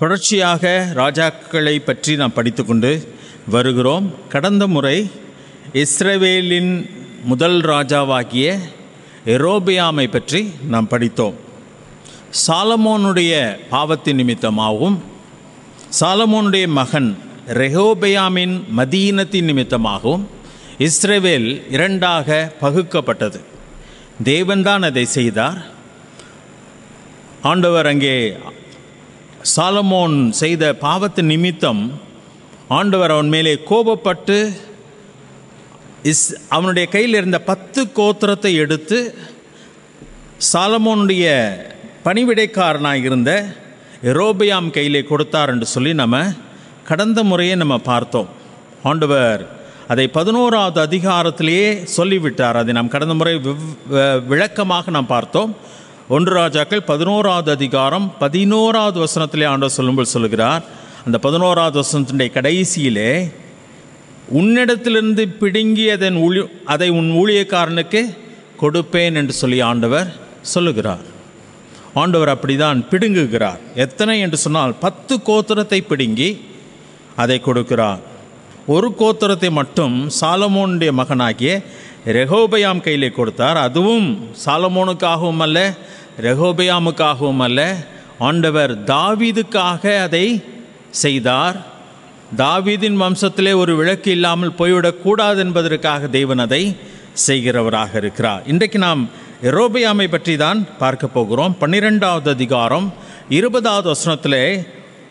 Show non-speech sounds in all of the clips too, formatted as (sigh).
தொடர்ச்சியாக ராஜாக்களை பற்றி நாம் படித்துக்கொண்டு வருகிறோம். கடந்த முறை இஸ்ரவேலின் முதல் ராஜாவாகிய எரோபியாமை பற்றி நாம் படித்தோம். சாலமோனுடைய பாவத்தின் நிமித்தமாகவும் சாலமோனுடைய மகன் ரெஹோபியாமின் மதீனத்தின் நிமித்தமாகவும் இஸ்ரவேல் இரண்டாக பகுக்கப்பட்டது. தேவன்தான் அதை செய்தார். ஆண்டவர் அங்கே சாலமோன் செய்த பாவத்து நிமித்தம் ஆண்டவர் அவன் மேலே கோபப்பட்டு இஸ் அவனுடைய கையில் இருந்த பத்து கோத்திரத்தை எடுத்து சாலமோனுடைய பணிவிடைக்காரனாக இருந்த எரோபியாம் கையிலே கொடுத்தார் என்று சொல்லி நம்ம கடந்த முறையே நம்ம பார்த்தோம். ஆண்டவர் அதை பதினோராவது அதிகாரத்திலேயே சொல்லிவிட்டார். அதை நாம் கடந்த முறை விவ்- விளக்கமாக நாம் பார்த்தோம். ஒன்று ராஜாக்கள் பதினோராவது அதிகாரம் பதினோராவது வசனத்திலே ஆண்டவர் சொல்லும்போது சொல்லுகிறார். அந்த பதினோராவது வசனத்தினுடைய கடைசியிலே உன்னிடத்திலிருந்து பிடுங்கி அதன் ஊழி அதை உன் ஊழியக்காரனுக்கு கொடுப்பேன் என்று சொல்லி ஆண்டவர் சொல்லுகிறார். ஆண்டவர் அப்படிதான் பிடுங்குகிறார். எத்தனை என்று சொன்னால் பத்து கோத்திரத்தை பிடுங்கி அதை கொடுக்கிறார். ஒரு கோத்திரத்தை மட்டும் சாலமோனுடைய மகனாகிய ரெகோபயாம் கையிலே கொடுத்தார். அதுவும் சாலமோனுக்காகவும் அல்ல ரெகோபியாமுக்காகவும் அல்ல ஆண்டவர் தாவீதுக்காக அதை செய்தார். தாவீதின் வம்சத்திலே ஒரு விளக்கு இல்லாமல் போய்விடக்கூடாது என்பதற்காக தேவன் அதை செய்கிறவராக இருக்கிறார். இன்றைக்கு நாம் எரோபியாமை பற்றி தான் பார்க்க போகிறோம். பன்னிரெண்டாவது அதிகாரம் இருபதாவது வசனத்திலே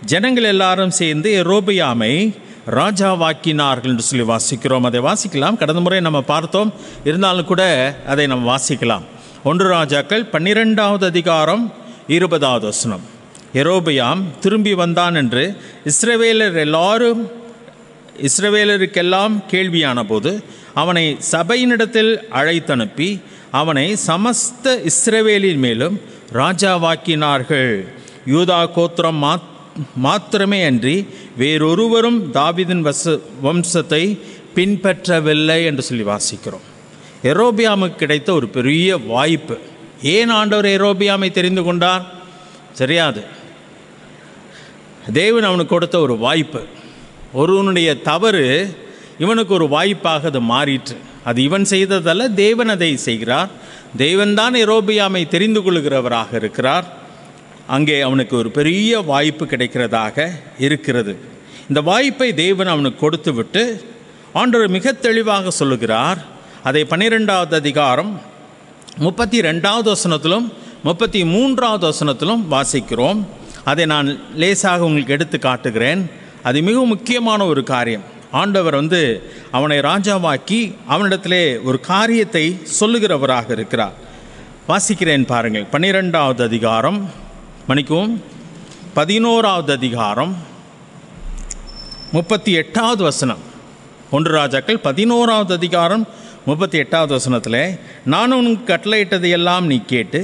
ஜனங்கள் எல்லாரும் சேர்ந்து எரோபியாமை ராஜாவாக்கினார்கள் என்று சொல்லி வாசிக்கிறோம். அதை வாசிக்கலாம். கடந்த முறை நம்ம பார்த்தோம். இருந்தாலும் கூட அதை நம்ம வாசிக்கலாம். ஒன்று ராஜாக்கள் பன்னிரெண்டாவது அதிகாரம் இருபதாவது வசனம். எரோபியாம் திரும்பி வந்தான் என்று இஸ்ரவேலர் எல்லாரும் இஸ்ரவேலருக்கெல்லாம் கேள்வியான போது அவனை சபையினிடத்தில் அழைத்தனுப்பி அவனை சமஸ்த இஸ்ரவேலின் மேலும் ராஜாவாக்கினார்கள். யூதா கோத்திரம் மாத் மாத்திரமே அன்றி வேறொருவரும் தாவிதின் வச வம்சத்தை பின்பற்றவில்லை என்று சொல்லி வாசிக்கிறோம். எரோபியாமுக்கு கிடைத்த ஒரு பெரிய வாய்ப்பு. ஏன் ஆண்டவர் எரோபியாமை தெரிந்து கொண்டார்? சரியாது தேவன் அவனுக்கு கொடுத்த ஒரு வாய்ப்பு. ஒருவனுடைய தவறு இவனுக்கு ஒரு வாய்ப்பாக அது மாறிற்று. அது இவன் செய்ததல்ல தேவன் அதை செய்கிறார். தேவன்தான் எரோபியாமை தெரிந்து கொள்கிறவராக இருக்கிறார். அங்கே அவனுக்கு ஒரு பெரிய வாய்ப்பு கிடைக்கிறதாக இருக்கிறது. இந்த வாய்ப்பை தேவன் அவனுக்கு கொடுத்து விட்டு ஆண்டவர் மிக தெளிவாக சொல்லுகிறார் அதை பன்னிரெண்டாவது அதிகாரம் முப்பத்தி ரெண்டாவது வசனத்திலும் முப்பத்தி மூன்றாவது வசனத்திலும் வாசிக்கிறோம். அதை நான் லேசாக உங்களுக்கு எடுத்து காட்டுகிறேன். அது மிக முக்கியமான ஒரு காரியம். ஆண்டவர் வந்து அவனை ராஜாவாக்கி அவனிடத்திலே ஒரு காரியத்தை சொல்லுகிறவராக இருக்கிறார். வாசிக்கிறேன் பாருங்கள். பன்னிரெண்டாவது அதிகாரம். மணிக்கும் பதினோராவது அதிகாரம். முப்பத்தி எட்டாவது வசனம். ஒன்று ராஜாக்கள் பதினோராவது அதிகாரம் முப்பத்தி எட்டாவது வசனத்தில் நான் உனக்கு கட்டளையிட்டதையெல்லாம் நீ கேட்டு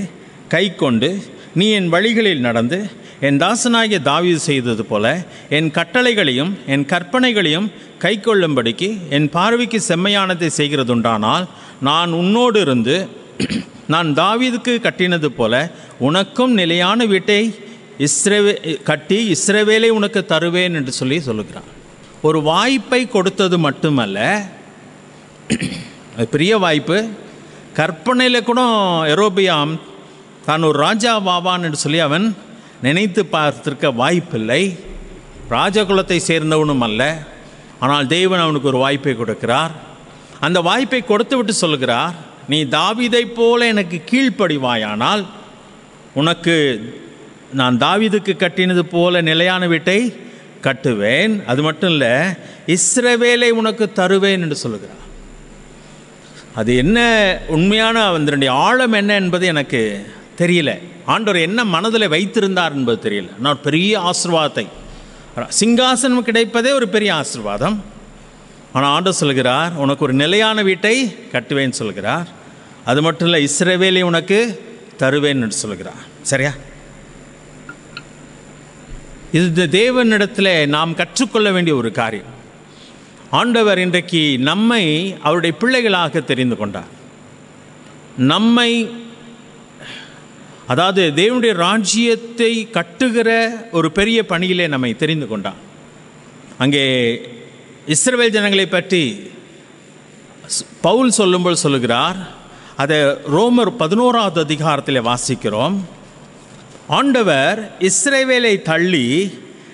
கை கொண்டு நீ என் வழிகளில் நடந்து என் தாசனாகிய தாவீது செய்தது போல என் கட்டளைகளையும் என் கற்பனைகளையும் கை கொள்ளும்படிக்கு என் பார்வைக்கு செம்மையானதை செய்கிறதுண்டானால் நான் உன்னோடு இருந்து (clears throat) நான் தாவீதுக்கு கட்டினது போல உனக்கும் நிலையான வீட்டை இஸ்ரவே கட்டி இஸ்ரவேலை உனக்கு தருவேன் என்று சொல்லி சொல்லுகிறான். ஒரு வாய்ப்பை கொடுத்தது மட்டுமல்ல (clears throat) பெரிய வாய்ப்பு. கற்பனையில் கூட எரோபியாம் தான் ஒரு ராஜா வாவான் என்று சொல்லி அவன் நினைத்து பார்த்திருக்க வாய்ப்பில்லை. ராஜகுலத்தை சேர்ந்தவனும் அல்ல. ஆனால் தேவன் அவனுக்கு ஒரு வாய்ப்பை கொடுக்கிறார். அந்த வாய்ப்பை கொடுத்து விட்டு சொல்கிறார் நீ தாவீதைப் போல எனக்கு கீழ்ப்படிவாயானால் உனக்கு நான் தாவீதுக்கு கட்டினது போல நிலையான வீட்டை கட்டுவேன். அது மட்டும் இல்லை இஸ்ரவேலை உனக்கு தருவேன் என்று சொல்லுகிறார் அது என்ன உண்மையான அதனுடைய ஆழம் என்ன என்பது எனக்கு தெரியல. ஆண்டவர் என்ன மனதில் வைத்திருந்தார் என்பது தெரியல. நான் பெரிய ஆசிர்வாதத்தை. சிங்காசனம் கிடைப்பதே ஒரு பெரிய ஆசிர்வாதம். ஆனால் ஆண்டவர் சொல்கிறார் உனக்கு ஒரு நிலையான வீட்டை கட்டுவேன்னு சொல்கிறார். அது மட்டும் இல்லை இஸ்ரவேலை உனக்கு தருவேன் என்று சொல்கிறார். சரியா? இது தேவனிடத்தில் நாம் கற்றுக்கொள்ள வேண்டிய ஒரு காரியம். ஆண்டவர் இன்றைக்கு நம்மை அவருடைய பிள்ளைகளாக தெரிந்து கொண்டார். நம்மை அதாவது தேவனுடைய ராஜ்யத்தை கட்டுகிற ஒரு பெரிய பணியிலே நம்மை தெரிந்து கொண்டான் அங்கே இஸ்ரவேல் ஜனங்களை பற்றி பவுல் சொல்லும்போது சொல்லுகிறார் அதை ரோமர் பதினோராவது அதிகாரத்தில் வாசிக்கிறோம். ஆண்டவர் இஸ்ரேவேலை தள்ளி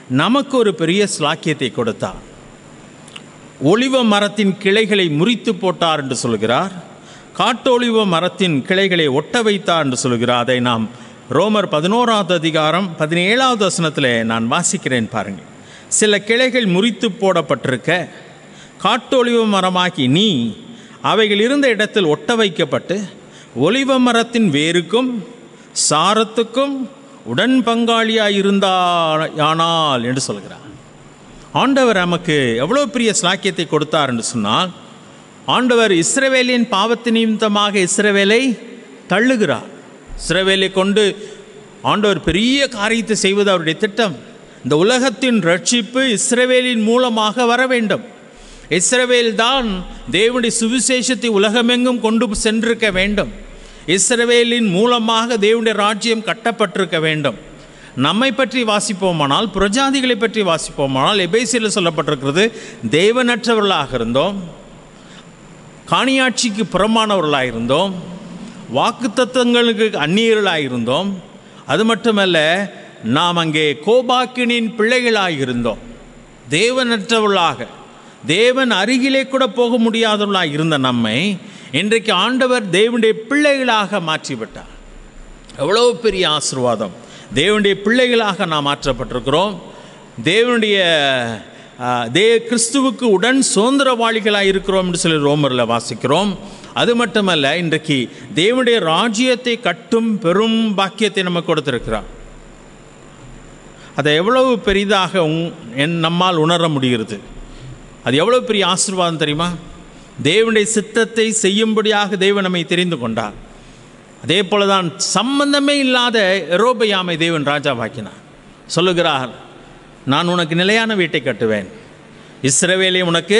நமக்கு ஒரு பெரிய ஸ்லாக்கியத்தை கொடுத்தார். ஒளிவ மரத்தின் கிளைகளை முறித்து போட்டார் என்று சொல்கிறார். காட்டொளிவ மரத்தின் கிளைகளை ஒட்ட வைத்தார் என்று சொல்கிறார். அதை நாம் ரோமர் பதினோராவது அதிகாரம் பதினேழாவது வசனத்தில் நான் வாசிக்கிறேன் பாருங்கள். சில கிளைகள் முறித்து போடப்பட்டிருக்க காட்டொளிவ மரமாகி நீ அவைகள் இருந்த இடத்தில் ஒட்ட வைக்கப்பட்டு ஒளிவ மரத்தின் வேருக்கும் சாரத்துக்கும் உடன் பங்காளியாக இருந்தாயானால் என்று சொல்கிறார். ஆண்டவர் நமக்கு எவ்வளோ பெரிய ஸ்லாக்கியத்தை கொடுத்தார்னு சொன்னால் ஆண்டவர் இஸ்ரவேலின் பாவத்து நிமித்தமாக இஸ்ரவேலை தள்ளுகிறார். இஸ்ரவேலை கொண்டு ஆண்டவர் பெரிய காரியத்தை செய்வது அவருடைய திட்டம். இந்த உலகத்தின் ரட்சிப்பு இஸ்ரவேலின் மூலமாக வர வேண்டும். இஸ்ரவேல் தான் தேவனுடைய சுவிசேஷத்தை உலகமெங்கும் கொண்டு சென்றிருக்க வேண்டும். இஸ்ரவேலின் மூலமாக தேவனுடைய ராஜ்யம் கட்டப்பட்டிருக்க வேண்டும். நம்மை பற்றி வாசிப்போமானால் புரஜாதிகளை பற்றி வாசிப்போமானால் எபேசியில் சொல்லப்பட்டிருக்கிறது தெய்வனற்றவர்களாக இருந்தோம் காணியாட்சிக்கு புறமானவர்களாக இருந்தோம் வாக்கு தத்துவங்களுக்கு அந்நியர்களாக இருந்தோம். அது மட்டுமல்ல நாம் அங்கே கோபாக்கினின் பிள்ளைகளாக இருந்தோம். தேவனற்றவர்களாக தேவன் அருகிலே கூட போக முடியாதவர்களாக இருந்த நம்மை இன்றைக்கு ஆண்டவர் தேவனுடைய பிள்ளைகளாக மாற்றிவிட்டார். எவ்வளோ பெரிய ஆசிர்வாதம். தேவனுடைய பிள்ளைகளாக நாம் மாற்றப்பட்டிருக்கிறோம் தேவனுடைய தே கிறிஸ்துவுக்கு உடன் சுதந்திரவாளிகளாக இருக்கிறோம் என்று சொல்லி ரோமரில் வாசிக்கிறோம். அது மட்டுமல்ல இன்றைக்கு தேவனுடைய ராஜ்யத்தை கட்டும் பெரும் பாக்கியத்தை நம்ம கொடுத்துருக்கிறார். அதை எவ்வளவு பெரிதாக என் நம்மால் உணர முடிகிறது. அது எவ்வளவு பெரிய ஆசீர்வாதம் தெரியுமா? தேவனுடைய சித்தத்தை செய்யும்படியாக தேவன் நம்மை தெரிந்து கொண்டார். அதே போல தான் சம்பந்தமே இல்லாத எரோபயாமை தேவன் ராஜாவாக்கினார். சொல்லுகிறார் நான் உனக்கு நிலையான வீட்டை கட்டுவேன். இஸ்ரவேலை உனக்கு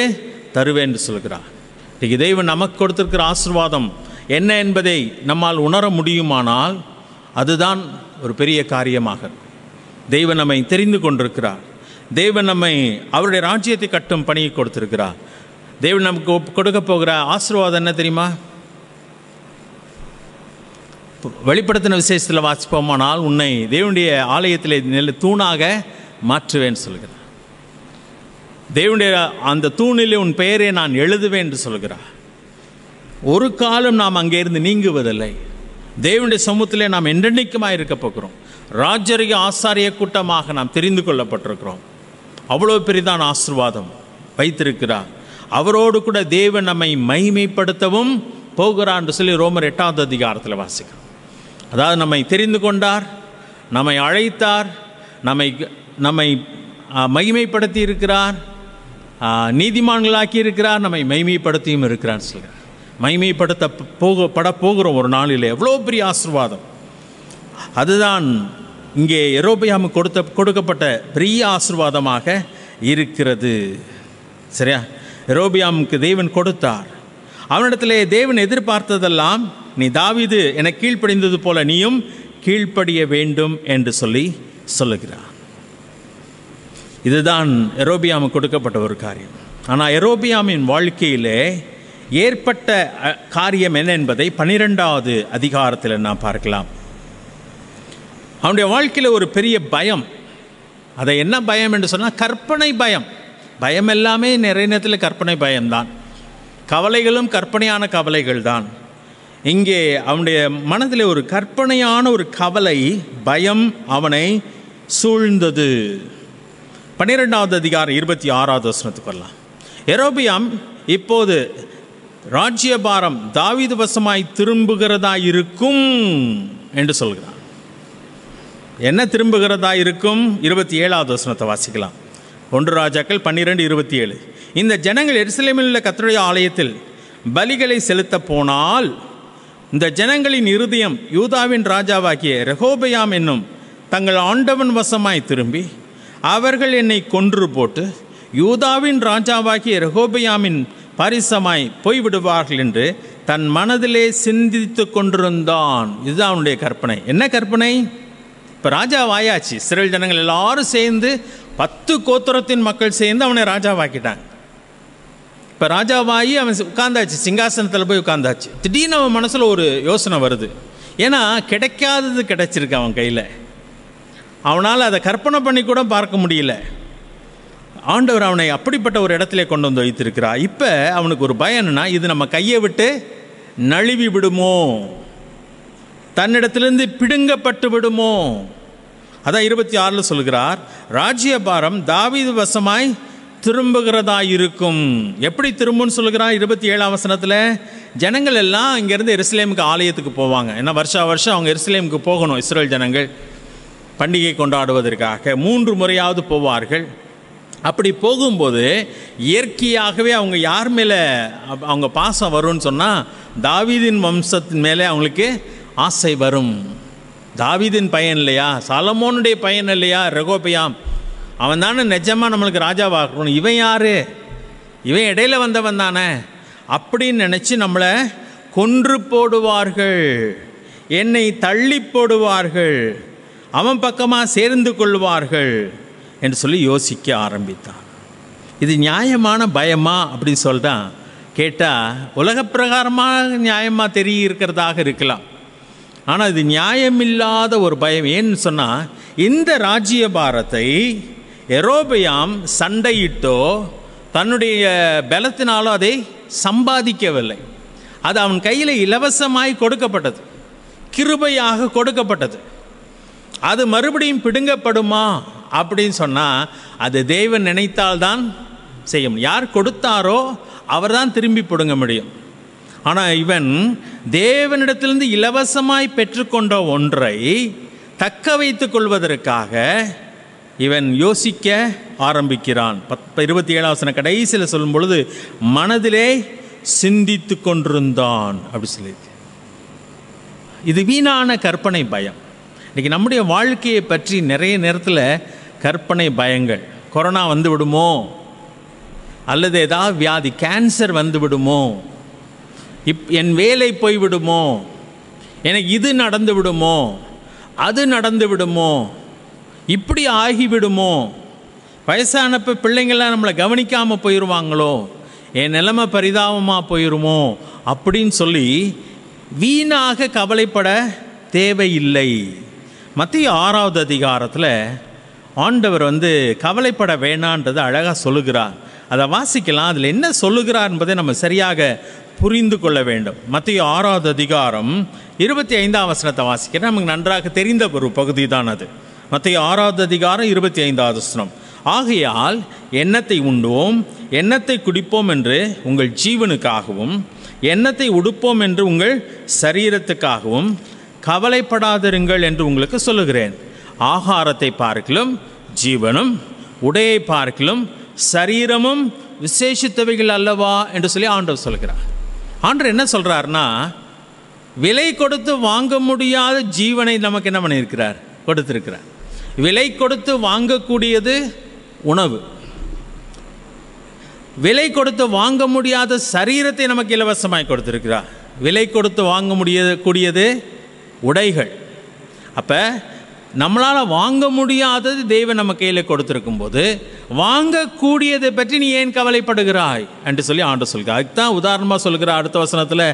தருவேன் என்று சொல்கிறார் இன்றைக்கு தெய்வன் நமக்கு கொடுத்திருக்கிற ஆசீர்வாதம் என்ன என்பதை நம்மால் உணர முடியுமானால் அதுதான் ஒரு பெரிய காரியமாக தெய்வன் நம்மை தெரிந்து கொண்டிருக்கிறார். தேவன் நம்மை அவருடைய ராஜ்யத்தை கட்டும் பணியை கொடுத்திருக்கிறார். தேவன் நமக்கு கொடுக்க போகிற ஆசீர்வாதம் என்ன தெரியுமா? வெளிப்படுத்தின விசேஷத்தில் வாசிப்போமானால் உன்னை தேவனுடைய ஆலயத்தில் நெல் தூணாக மாற்றுவேன் சொல்கிறார். தேவனுடைய அந்த தூணிலே உன் பெயரை நான் எழுதுவேன் என்று சொல்கிறார். ஒரு காலம் நாம் அங்கே இருந்து நீங்குவதில்லை. தேவனுடைய சமூகத்திலே நாம் என்றென்னைக்குமாக இருக்க போகிறோம். ராஜரிக ஆசாரிய கூட்டமாக நாம் தெரிந்து கொள்ளப்பட்டிருக்கிறோம். அவ்வளோ பெரிதான ஆசீர்வாதம் வைத்திருக்கிறார். அவரோடு கூட தேவன் நம்மை மகிமைப்படுத்தவும் போகிறான்னு என்று சொல்லி ரோமர் எட்டாவது அதிகாரத்தில் வாசிக்கிறோம். அதாவது நம்மை தெரிந்து கொண்டார் நம்மை அழைத்தார் நம்மை நம்மை மகிமைப்படுத்தி இருக்கிறார் நீதிமான்களாக்கி இருக்கிறார் நம்மை மகிமைப்படுத்தியும் இருக்கிறார் சொல்கிறார் மகிமைப்படுத்த போக பட போகிறோம் ஒரு நாளில். எவ்வளோ பெரிய ஆசீர்வாதம். அதுதான் இங்கே எரோபியாமுக்கு கொடுத்த கொடுக்கப்பட்ட பெரிய ஆசீர்வாதமாக இருக்கிறது. சரியா? எரோபியாமுக்கு தேவன் கொடுத்தார். அவனிடத்திலே தேவன் எதிர்பார்த்ததெல்லாம் நீ தாவிது என கீழ்ப்படிந்தது போல நீயும் கீழ்ப்படிய வேண்டும் என்று சொல்லி சொல்லுகிறார். இதுதான் எரோபியாமுக்கு கொடுக்கப்பட்ட ஒரு காரியம். ஆனால் எரோபியாமின் வாழ்க்கையிலே ஏற்பட்ட காரியம் என்ன என்பதை பன்னிரெண்டாவது அதிகாரத்தில் நாம் பார்க்கலாம். அவனுடைய வாழ்க்கையில் ஒரு பெரிய பயம். அதை என்ன பயம் என்று சொன்னால் கற்பனை பயம். பயம் எல்லாமே நிறைய நேரத்தில் கற்பனை பயம்தான். கவலைகளும் கற்பனையான கவலைகள் தான் இங்கே அவனுடைய மனதில் ஒரு கற்பனையான ஒரு கவலை பயம் அவனை சூழ்ந்தது. பன்னிரெண்டாவது அதிகாரம் இருபத்தி ஆறாவது வசனத்துக்கு வரலாம். எரோபியாம் இப்போது ராஜ்யபாரம் தாவீது வசமாய் திரும்புகிறதா இருக்கும் என்று சொல்கிறான். என்ன திரும்புகிறதா இருக்கும்? இருபத்தி ஏழாவது வசனத்தை வாசிக்கலாம். ஒன்று ராஜாக்கள் பன்னிரெண்டு இருபத்தி ஏழு. இந்த ஜனங்கள் எருசலேமில் உள்ள கத்தருடைய ஆலயத்தில் பலிகளை செலுத்த போனால் இந்த ஜனங்களின் இருதயம் யூதாவின் ராஜாவாகிய ரெகோபயாம் என்னும் தங்கள் ஆண்டவன் வசமாய் திரும்பி அவர்கள் என்னை கொன்று போட்டு யூதாவின் ராஜாவாகிய ரெகோபயாமின் பரிசமாய் போய்விடுவார்கள் என்று தன் மனதிலே சிந்தித்து கொண்டிருந்தான். இதுதான் அவனுடைய கற்பனை. என்ன கற்பனை? இப்போ ராஜா வாயாச்சு ஜனங்கள் எல்லாரும் சேர்ந்து பத்து கோத்திரத்தின் மக்கள் சேர்ந்து அவனை ராஜாவாக்கிட்டாங்க. இப்போ ராஜாவாகி அவன் உட்காந்தாச்சு சிங்காசனத்தில் போய் உட்காந்தாச்சு திடீர்னு அவன் மனசில் ஒரு யோசனை வருது. ஏன்னா கிடைக்காதது கிடைச்சிருக்கு அவன் கையில். அவனால் அதை கற்பனை பண்ணி கூட பார்க்க முடியல. ஆண்டவர் அவனை அப்படிப்பட்ட ஒரு இடத்துல கொண்டு வந்து வைத்திருக்கிறா. இப்போ அவனுக்கு ஒரு பயம் இது நம்ம கையை விட்டு நழுவி விடுமோ? தன்னிடத்திலிருந்து பிடுங்கப்பட்டு விடுமோ? அதான் இருபத்தி ஆறில் சொல்கிறார் ராஜ்யபாரம் தாவீது வசமாய் திரும்புகிறதா இருக்கும் எப்படி திரும்புன்னு சொல்லுகிறான் இருபத்தி ஏழாம் வசனத்தில்? ஜனங்கள் எல்லாம் இங்கேருந்து எருசலேமுக்கு ஆலயத்துக்கு போவாங்க. ஏன்னா வருஷா வருஷம் அவங்க எருசலேமுக்கு போகணும் இஸ்ரேல் ஜனங்கள். பண்டிகை கொண்டாடுவதற்காக மூன்று முறையாவது போவார்கள். அப்படி போகும்போது இயற்கையாகவே அவங்க யார் மேலே அவங்க பாசம் வரும்னு சொன்னால் தாவீதின் வம்சத்தின் மேலே அவங்களுக்கு ஆசை வரும். தாவீதின் பையன் இல்லையா? சாலமோனுடைய பையன் இல்லையா? ரெகோபியாம். அவன் தானே நிஜமாக நம்மளுக்கு ராஜாவாகணும். இவன் யாரு? இவன் இடையில வந்தவன் தானே. அப்படின்னு நினச்சி நம்மளை கொன்று போடுவார்கள். என்னை தள்ளி போடுவார்கள். அவன் பக்கமாக சேர்ந்து கொள்வார்கள் என்று சொல்லி யோசிக்க ஆரம்பித்தான். இது நியாயமான பயமா அப்படின்னு சொல்லிட்டான் கேட்டால் உலகப்பிரகாரமாக நியாயமாக தெரிய இருக்கிறதாக இருக்கலாம். ஆனால் இது நியாயமில்லாத ஒரு பயம். ஏன்னு சொன்னால் இந்த ராஜ்ய பாரத்தை எரோபியாம் சண்டையிட்டோ தன்னுடைய பலத்தினாலோ அதை சம்பாதிக்கவில்லை. அது அவன் கையில் இலவசமாய் கொடுக்கப்பட்டது. கிருபையாக கொடுக்கப்பட்டது. அது மறுபடியும் பிடுங்கப்படுமா அப்படின்னு சொன்னால் அது தேவன் நினைத்தால்தான் செய்யும் யார் கொடுத்தாரோ அவர் தான் திரும்பி பிடுங்க முடியும். ஆனால் இவன் தேவனிடத்திலிருந்து இலவசமாய் பெற்றுக்கொண்ட ஒன்றை தக்க வைத்து கொள்வதற்காக இவன் யோசிக்க ஆரம்பிக்கிறான். பத் இருபத்தி ஏழாம் கடைசியில் சொல்லும் பொழுது மனதிலே சிந்தித்து கொண்டிருந்தான் அப்படி சொல்லியிருக்கு. இது வீணான கற்பனை பயம். இன்றைக்கி நம்முடைய வாழ்க்கையை பற்றி நிறைய நேரத்தில் கற்பனை பயங்கள். கொரோனா வந்து விடுமோ? அல்லது ஏதாவது வியாதி கேன்சர் வந்து விடுமோ? இப் என் வேலை போய்விடுமோ எனக்கு இது நடந்து விடுமோ? அது நடந்து விடுமோ? இப்படி ஆகிவிடுமோ? வயசானப்போ பிள்ளைங்கள்லாம் நம்மளை கவனிக்காமல் போயிடுவாங்களோ என் நிலைமை பரிதாபமாக போயிருமோ? அப்படின்னு சொல்லி வீணாக கவலைப்பட தேவையில்லை. மத்திய ஆறாவது அதிகாரத்தில் ஆண்டவர் வந்து கவலைப்பட வேணான்றதை அழகாக சொல்லுகிறார். அதை வாசிக்கலாம். அதில் என்ன சொல்லுகிறார் என்பதை நம்ம சரியாக புரிந்து கொள்ள வேண்டும். மத்திய ஆறாவது அதிகாரம் இருபத்தி ஐந்தாம் வசனத்தை வாசிக்கிறேன். நமக்கு நன்றாக தெரிந்த ஒரு பகுதி தான் அது. மத்திய ஆறாவது அதிகாரம் இருபத்தி ஐந்தாவது வசனம். ஆகையால் எண்ணத்தை உண்டுவோம் எண்ணத்தை குடிப்போம் என்று உங்கள் ஜீவனுக்காகவும் எண்ணத்தை உடுப்போம் என்று உங்கள் சரீரத்துக்காகவும் கவலைப்படாதிருங்கள் என்று உங்களுக்கு சொல்லுகிறேன். ஆகாரத்தை பார்க்கலும் ஜீவனும் உடையை பார்க்கிலும் சரீரமும் விசேஷித்தவைகள் அல்லவா என்று சொல்லி ஆண்டவர் சொல்கிறார். ஆண்டவர் என்ன சொல்கிறாருன்னா விலை கொடுத்து வாங்க முடியாத ஜீவனை நமக்கு என்ன பண்ணியிருக்கிறார்? கொடுத்துருக்கிறார். விலை கொடுத்து வாங்கக்கூடியது உணவு. விலை கொடுத்து வாங்க முடியாத சரீரத்தை நமக்கு இலவசமாக கொடுத்துருக்கிறார். விலை கொடுத்து வாங்க முடிய கூடியது உடைகள். அப்போ நம்மளால் வாங்க முடியாதது தெய்வம் நம்ம கையில் கொடுத்துருக்கும் போது வாங்கக்கூடியதை பற்றி நீ ஏன் கவலைப்படுகிறாய்? என்று சொல்லி ஆண்டு சொல்கிறார். அதுக்கு தான் உதாரணமாக சொல்கிறார் அடுத்த வசனத்தில்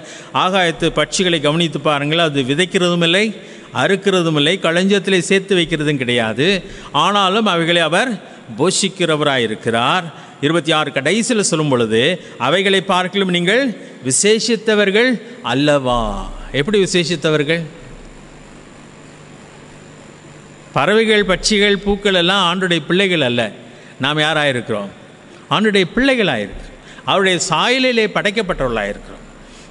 ஆகாயத்து பட்சிகளை கவனித்து பாருங்கள் அது விதைக்கிறதும் இல்லை அறுக்கிறதும் இல்லை களஞ்சத்திலே சேர்த்து வைக்கிறதும் கிடையாது. ஆனாலும் அவைகளை அவர் போஷிக்கிறவராயிருக்கிறார். இருபத்தி ஆறு கடைசியில் சொல்லும் பொழுது அவைகளை பார்க்கலும் நீங்கள் விசேஷித்தவர்கள் அல்லவா? எப்படி விசேஷித்தவர்கள்? பறவைகள் பட்சிகள் பூக்கள் எல்லாம் ஆண்டுடைய பிள்ளைகள் அல்ல. நாம் யாராயிருக்கிறோம்? ஆண்டுடைய பிள்ளைகளாயிருக்கிறோம். அவருடைய சாயலிலே படைக்கப்பட்டவர்களாக இருக்கிறோம்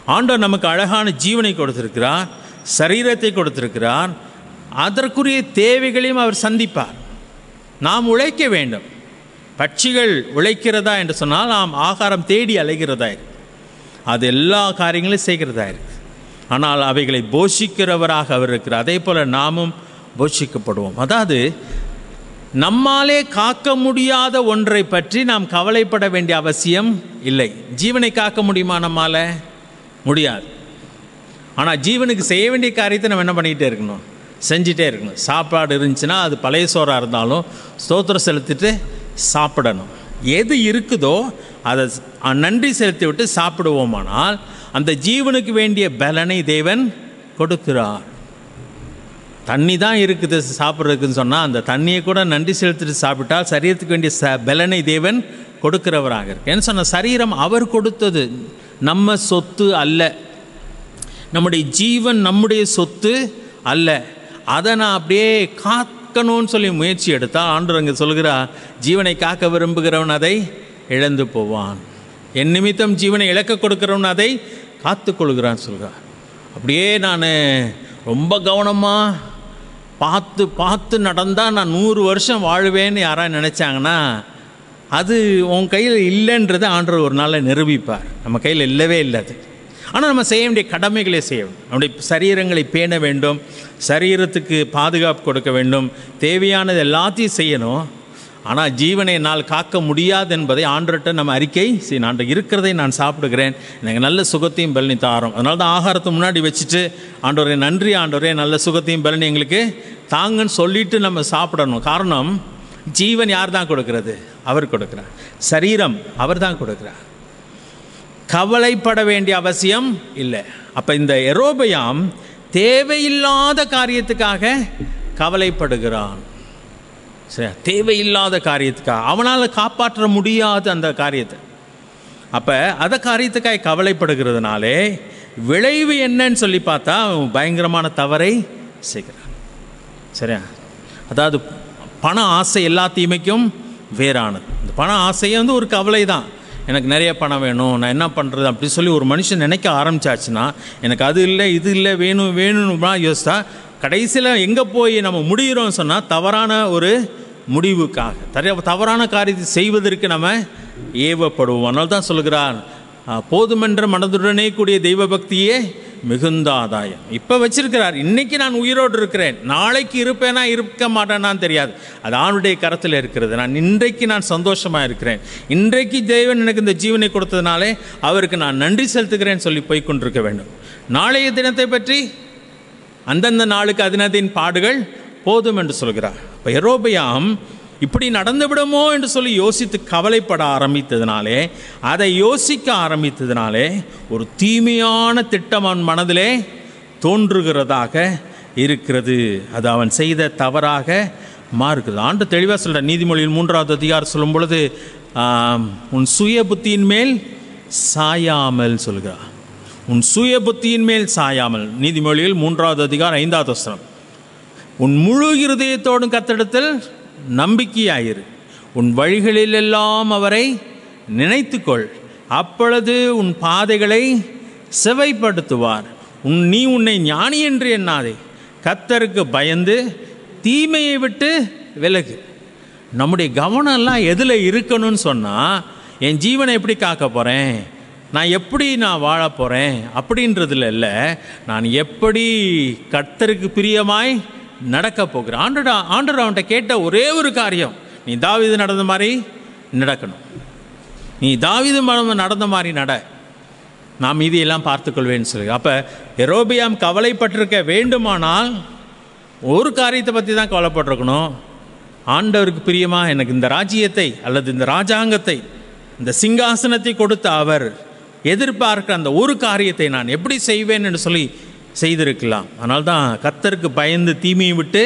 ஆண்டவர் நமக்கு அழகான ஜீவனை கொடுத்திருக்கிறார். சரீரத்தை கொடுத்திருக்கிறார் அதற்குரிய தேவைகளையும் அவர் சந்திப்பார். நாம் உழைக்க வேண்டும். பட்சிகள் உழைக்கிறதா என்று சொன்னால் நாம் ஆகாரம் தேடி அலைகிறதா இருக்கு. அது எல்லா காரியங்களும் செய்கிறதா இருக்கு. ஆனால் அவைகளை போஷிக்கிறவராக அவர் இருக்கிறார். அதே போல் நாமும் போஷிக்கப்படுவோம். அதாவது நம்மாலே காக்க முடியாத ஒன்றை பற்றி நாம் கவலைப்பட வேண்டிய அவசியம் இல்லை. ஜீவனை காக்க முடியுமா நம்மால்? முடியாது. ஆனால் ஜீவனுக்கு செய்ய வேண்டிய காரியத்தை நம்ம என்ன பண்ணிக்கிட்டே இருக்கணும்? செஞ்சிட்டே இருக்கணும். சாப்பாடு இருந்துச்சுன்னா அது பழைய சோறாக இருந்தாலும் ஸ்தோத்திரம் செலுத்திட்டு சாப்பிடணும். எது இருக்குதோ அதை நன்றி செலுத்தி விட்டு சாப்பிடுவோமானால் அந்த ஜீவனுக்கு வேண்டிய பலனை தேவன் கொடுக்கிறார். தண்ணி தான் இருக்குது சாப்பிட்றதுக்குன்னு சொன்னால் அந்த தண்ணியை கூட நன்றி செலுத்திட்டு சாப்பிட்டால் சரீரத்துக்கு வேண்டிய ச பலனை தேவன் கொடுக்கிறவராக இருக்கு. ஏன்னு சொன்ன சரீரம் அவர் கொடுத்தது. நம்ம சொத்து அல்ல. நம்முடைய ஜீவன் நம்முடைய சொத்து அல்ல. அதை நான் அப்படியே காக்கணும்னு சொல்லி முயற்சி எடுத்தால் ஆண்டு அங்கே சொல்கிறா ஜீவனை காக்க விரும்புகிறவன் அதை இழந்து போவான். என் நிமித்தம் ஜீவனை இழக்க கொடுக்கிறவன் அதை காத்து கொள்கிறான் சொல்கிறார் அப்படியே நான் ரொம்ப கவனமாக பார்த்து பார்த்து நடந்தால் நான் நூறு வருஷம் வாழுவேன்னு யாராவது நினச்சாங்கன்னா அது உன் கையில் இல்லைன்றதை ஆண்டவர் ஒரு நாளில் நிரூபிப்பார். நம்ம கையில் இல்லவே இல்லை அது. ஆனால் நம்ம செய்ய வேண்டிய கடமைகளை செய்ய வேண்டும். நம்முடைய சரீரங்களை பேண வேண்டும் சரீரத்துக்கு பாதுகாப்பு கொடுக்க வேண்டும் தேவையானது எல்லாத்தையும் செய்யணும். ஆனால் ஜீவனை என்னால் காக்க முடியாது என்பதை ஆண்டர்கிட்ட நம்ம அறிக்கை சரி நான் இருக்கிறதை நான் சாப்பிடுகிறேன் எனக்கு நல்ல சுகத்தையும் பலனி தாரோம். அதனால தான் ஆகாரத்தை முன்னாடி வச்சுட்டு ஆண்டவரே நன்றி ஆண்டவரே நல்ல சுகத்தையும் பலனி எங்களுக்கு தாங்கன்னு சொல்லிட்டு நம்ம சாப்பிடணும். காரணம் ஜீவன் யார் தான் கொடுக்கறது? அவர் கொடுக்குறார். சரீரம் அவர் தான் கொடுக்குறார். கவலைப்பட வேண்டிய அவசியம் இல்லை. அப்போ இந்த எரோபயாம் தேவையில்லாத காரியத்துக்காக கவலைப்படுகிறான். சரி தேவையில்லாத காரியத்துக்காக. அவனால் காப்பாற்ற முடியாது அந்த காரியத்தை. அப்போ அதை காரியத்துக்காக கவலைப்படுகிறதுனாலே விளைவு என்னன்னு சொல்லி பார்த்தா அவன் பயங்கரமான தவறை செய்கிறான். சரியா? அதாவது பண ஆசை எல்லாத்தையுமைக்கும் வேறானது. இந்த பண ஆசையே வந்து ஒரு கவலை தான் எனக்கு நிறைய பணம் வேணும் நான் என்ன பண்ணுறது அப்படி சொல்லி ஒரு மனுஷன் நினைக்க ஆரம்பிச்சாச்சுன்னா எனக்கு அது இல்லை இது இல்லை வேணும் வேணும்னா யோசித்தா கடைசியில் எங்கே போய் நம்ம முடிகிறோம் சொன்னால் தவறான ஒரு முடிவுக்காக. தர தவறான காரியத்தை செய்வதற்கு நம்ம ஏவப்படுவோம். அதனால தான் சொல்கிறார் போதுமென்ற மனதுடனே கூடிய தெய்வ பக்தியே மிகுந்த ஆதாயம். இப்போ வச்சிருக்கிறார். இன்னைக்கு நான் உயிரோடு இருக்கிறேன். நாளைக்கு இருப்பேனா இருக்க மாட்டேனான்னு தெரியாது. அது ஆணுடைய கரத்தில் இருக்கிறது. நான் இன்றைக்கு நான் சந்தோஷமாக இருக்கிறேன். இன்றைக்கு தேவன் எனக்கு இந்த ஜீவனை கொடுத்ததுனாலே அவருக்கு நான் நன்றி செலுத்துகிறேன்னு சொல்லி போய்கொண்டிருக்க வேண்டும். நாளைய தினத்தை பற்றி அந்தந்த நாளுக்கு அதினத்தின் பாடுகள் போதும் என்று சொல்கிறார். இப்போ எரோபியாம் இப்படி நடந்துவிடுமோ என்று சொல்லி யோசித்து கவலைப்பட ஆரம்பித்ததினாலே அதை யோசிக்க ஆரம்பித்ததினாலே ஒரு தீமையான திட்டம் அவன் மனதிலே தோன்றுகிறதாக இருக்கிறது. அது அவன் செய்த தவறாக மாறுகிறது. ஆண்டு தெளிவாக சொல்கிற நீதிமொழியில் மூன்றாவது அதிகாரம் சொல்லும் பொழுது உன் சுய புத்தியின் மேல் சாயாமல் சொல்கிறார். உன் சுய புத்தியின் மேல் சாயாமல். நீதிமொழியில் மூன்றாவது அதிகாரம் ஐந்தாவது வசனம். உன் முழு இருதயத்தோடும் கத்தெடுத்தல் நம்பிக்கையாயிரு. உன் வழிகளிலெல்லாம் அவரை நினைத்துக்கொள். அப்பொழுது உன் பாதைகளை செவைப்படுத்துவார். உன் நீ உன்னை ஞானி என்று எண்ணாதே. கத்தருக்கு பயந்து தீமையை விட்டு விலகு. நம்முடைய கவனம்லாம் எதில் இருக்கணும்னு சொன்னால் என் ஜீவனை எப்படி காக்க போகிறேன் நான் எப்படி நான் வாழ போகிறேன் அப்படின்றதுல இல்லை. நான் எப்படி கர்த்தருக்கு பிரியமாய் நடக்க போகிறேன் ஆண்டடா ஆண்டர் அவன்கிட்ட கேட்ட ஒரே ஒரு காரியம். நீ தாவிது நடந்த மாதிரி நடக்கணும். நீ தாவிது மனம் நடந்த மாதிரி நட. நாம் மீதியெல்லாம் பார்த்துக்கொள்வேன்னு சொல்லி. அப்போ எரோபியாம் கவலைப்பட்டிருக்க வேண்டுமானால் ஒரு காரியத்தை பற்றி தான் கவலைப்பட்டிருக்கணும். ஆண்டவருக்கு பிரியமாக எனக்கு இந்த ராஜ்யத்தை அல்லது இந்த ராஜாங்கத்தை இந்த சிங்காசனத்தை கொடுத்த அவர் எதிர்பார்க்கிற அந்த ஒரு காரியத்தை நான் எப்படி செய்வேன் என்று சொல்லி செய்திருக்கலாம். ஆனால் தான் கத்தருக்கு பயந்து தீமையை விட்டு